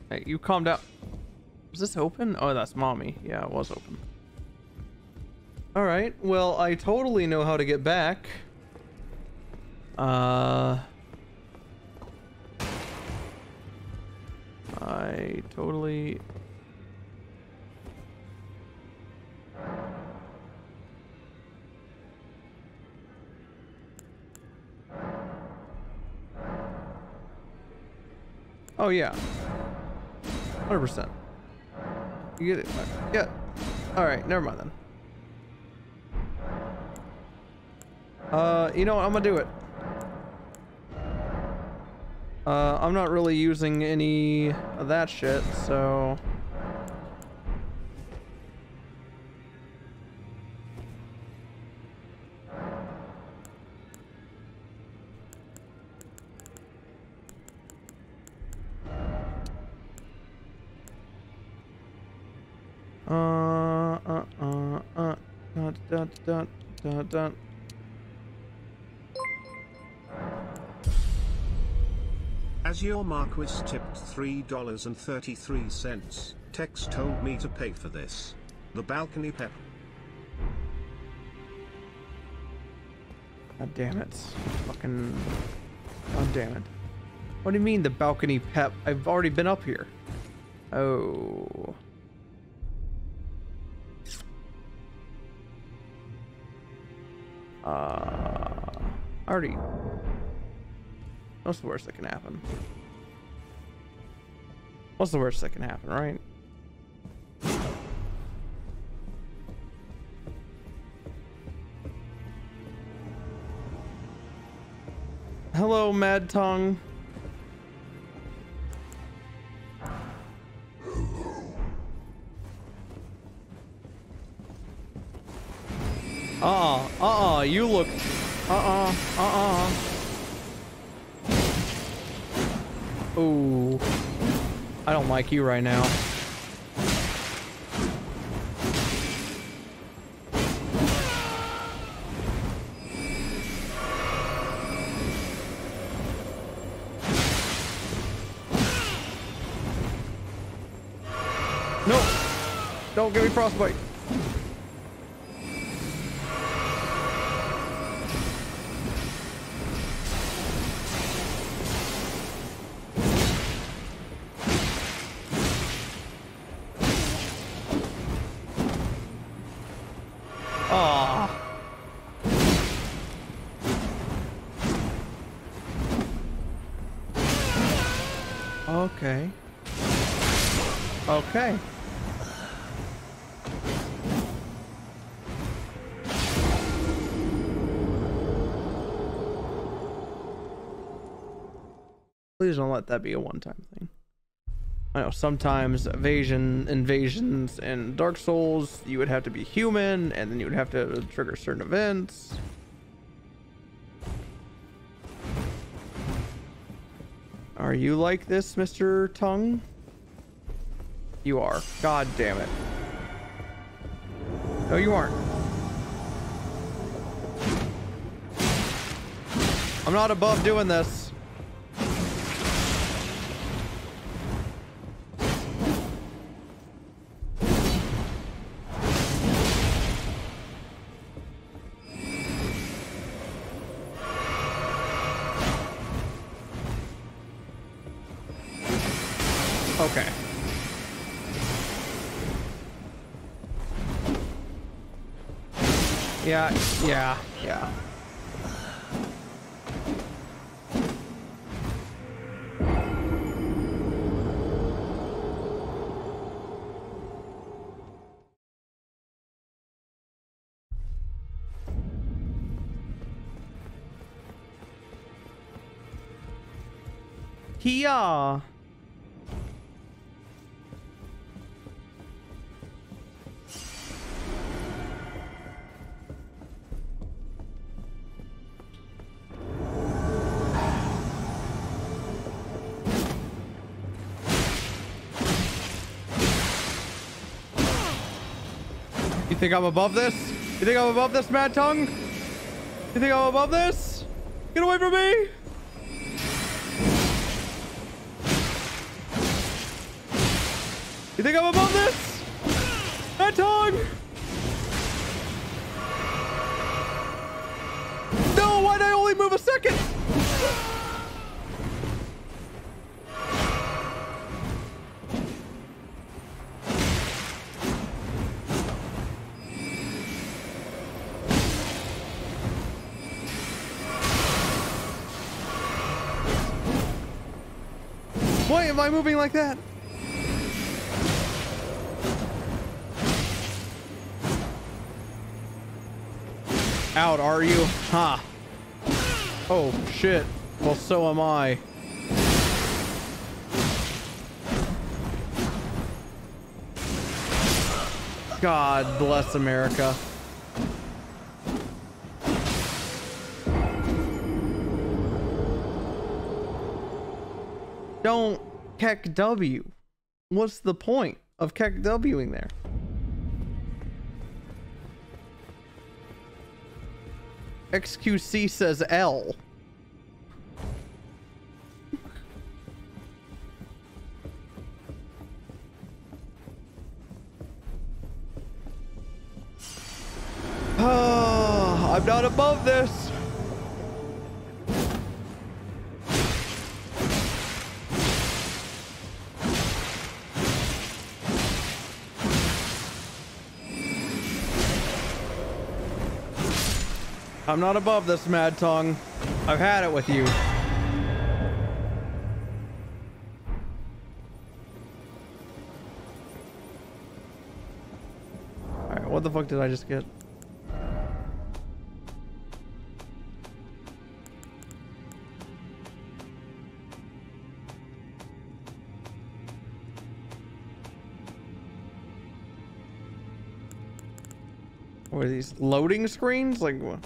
Hey, you calm down. Is this open? Oh, that's mommy. Yeah, it was open. All right. Well, I totally know how to get back. Uh. I totally Oh yeah. 100%. You get it? Yeah. Alright, never mind then. Uh, you know what? I'm gonna do it. Uh, I'm not really using any of that shit, so... dun, dun, dun. As your Marquis tipped $3.33, Tex told me to pay for this. The balcony pep. God damn it. Fucking. God damn it. What do you mean the balcony pep? I've already been up here. Oh. Already. What's the worst that can happen? What's the worst that can happen, right? Hello, Mad Tongue. Uh-uh, uh-uh, you look... don't like you right now. No! Don't give me frostbite. Okay. Please don't let that be a one-time thing. I know sometimes evasion invasions in Dark Souls you would have to be human and then you would have to trigger certain events. Are you like this, Mr. Tongue? You are. God damn it. No, you aren't. I'm not above doing this. Yeah, yeah, yeah. You think I'm above this? You think I'm above this, Mad Tongue? You think I'm above this? Get away from me! You think I'm above this? Mad Tongue! No, why'd I only move a second? Am I moving like that? Out, are you? Huh. Oh, shit. Well, so am I. God bless America. Don't KEKW. What's the point of Keck Wing there? XQC says L. I'm not above this, Mad Tongue. I've had it with you. Alright, what the fuck did I just get? What are these loading screens? Like what?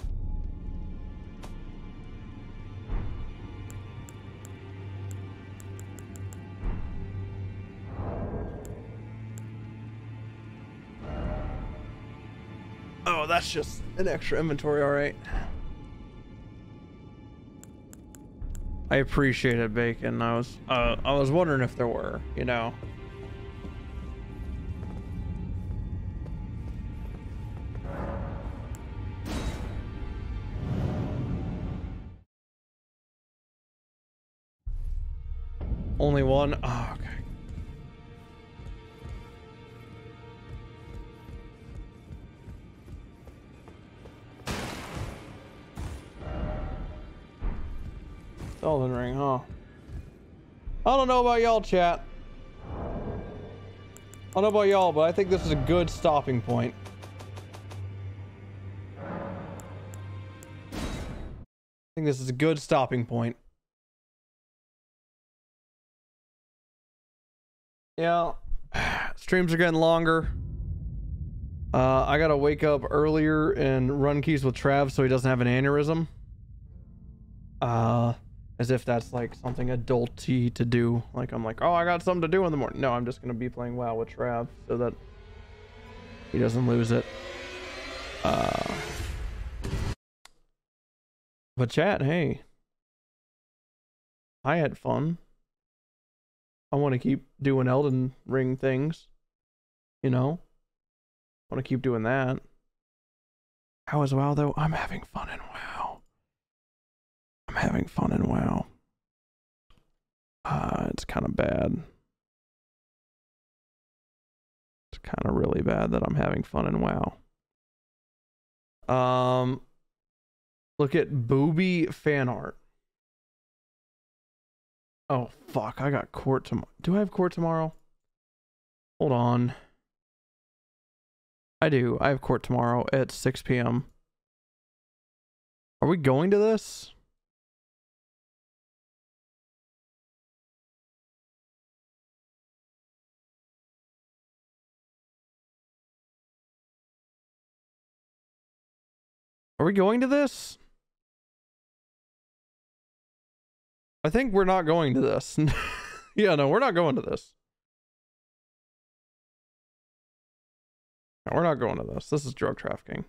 Just an extra inventory, all right. I appreciate it, Bacon. I was, uh, I was wondering if there were, you know. Know about y'all, chat. I don't know about y'all, but I think this is a good stopping point. I think this is a good stopping point. Yeah, <sighs> streams are getting longer. Uh, I gotta wake up earlier and run keys with Trav so he doesn't have an aneurysm. Uh, as if that's like something adulty to do. Like I'm like, oh, I got something to do in the morning. No, I'm just gonna be playing WoW with Trav so that he doesn't lose it. Uh, but chat, hey, I had fun. I want to keep doing Elden Ring things. You know, want to keep doing that. How is WoW though? I'm having fun in WoW. I'm having fun in WoW. Uh, it's kind of bad. It's kind of really bad that I'm having fun in WoW. Um, look at booby fan art. Oh fuck! I got court tomorrow. Do I have court tomorrow? Hold on. I do. I have court tomorrow at 6 p.m. Are we going to this? Are we going to this? I think we're not going to this. <laughs> yeah, no, we're not going to this. No, we're not going to this. This is drug trafficking.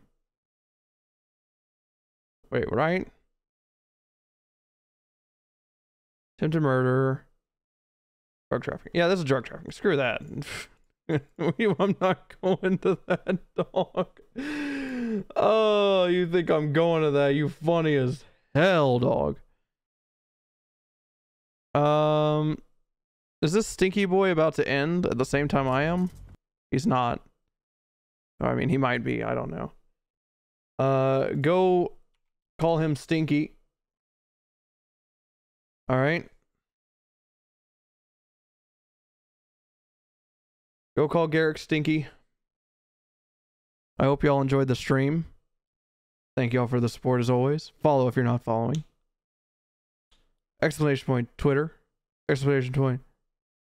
Wait, right? Attempted murder. Drug trafficking. Yeah, this is drug trafficking. Screw that. <laughs> I'm not <laughs> going to that dog. Oh, you think I'm going to that? You funny as hell, dog. Um, is this Stinky Boy about to end at the same time I am? He's not. I mean, he might be. I don't know. Uh, go call him Stinky. All right. Go call Garrick Stinky. I hope y'all enjoyed the stream. Thank y'all for the support as always. Follow if you're not following. Explanation point Twitter. Explanation point.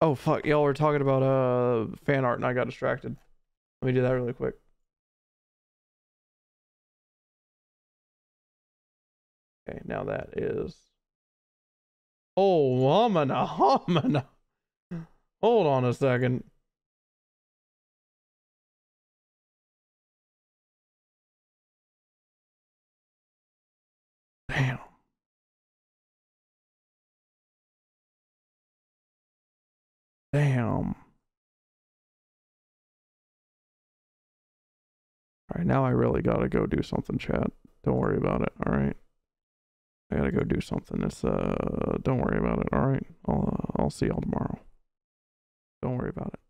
Oh fuck, y'all were talking about uh fan art and I got distracted. Let me do that really quick. Okay, now that is Oh womana homina. <laughs> Hold on a second. Damn. Damn. All right, now I really gotta go do something, chat. Don't worry about it. All right. I gotta go do something. It's uh, don't worry about it. All right. I'll uh, I'll see y'all tomorrow. Don't worry about it.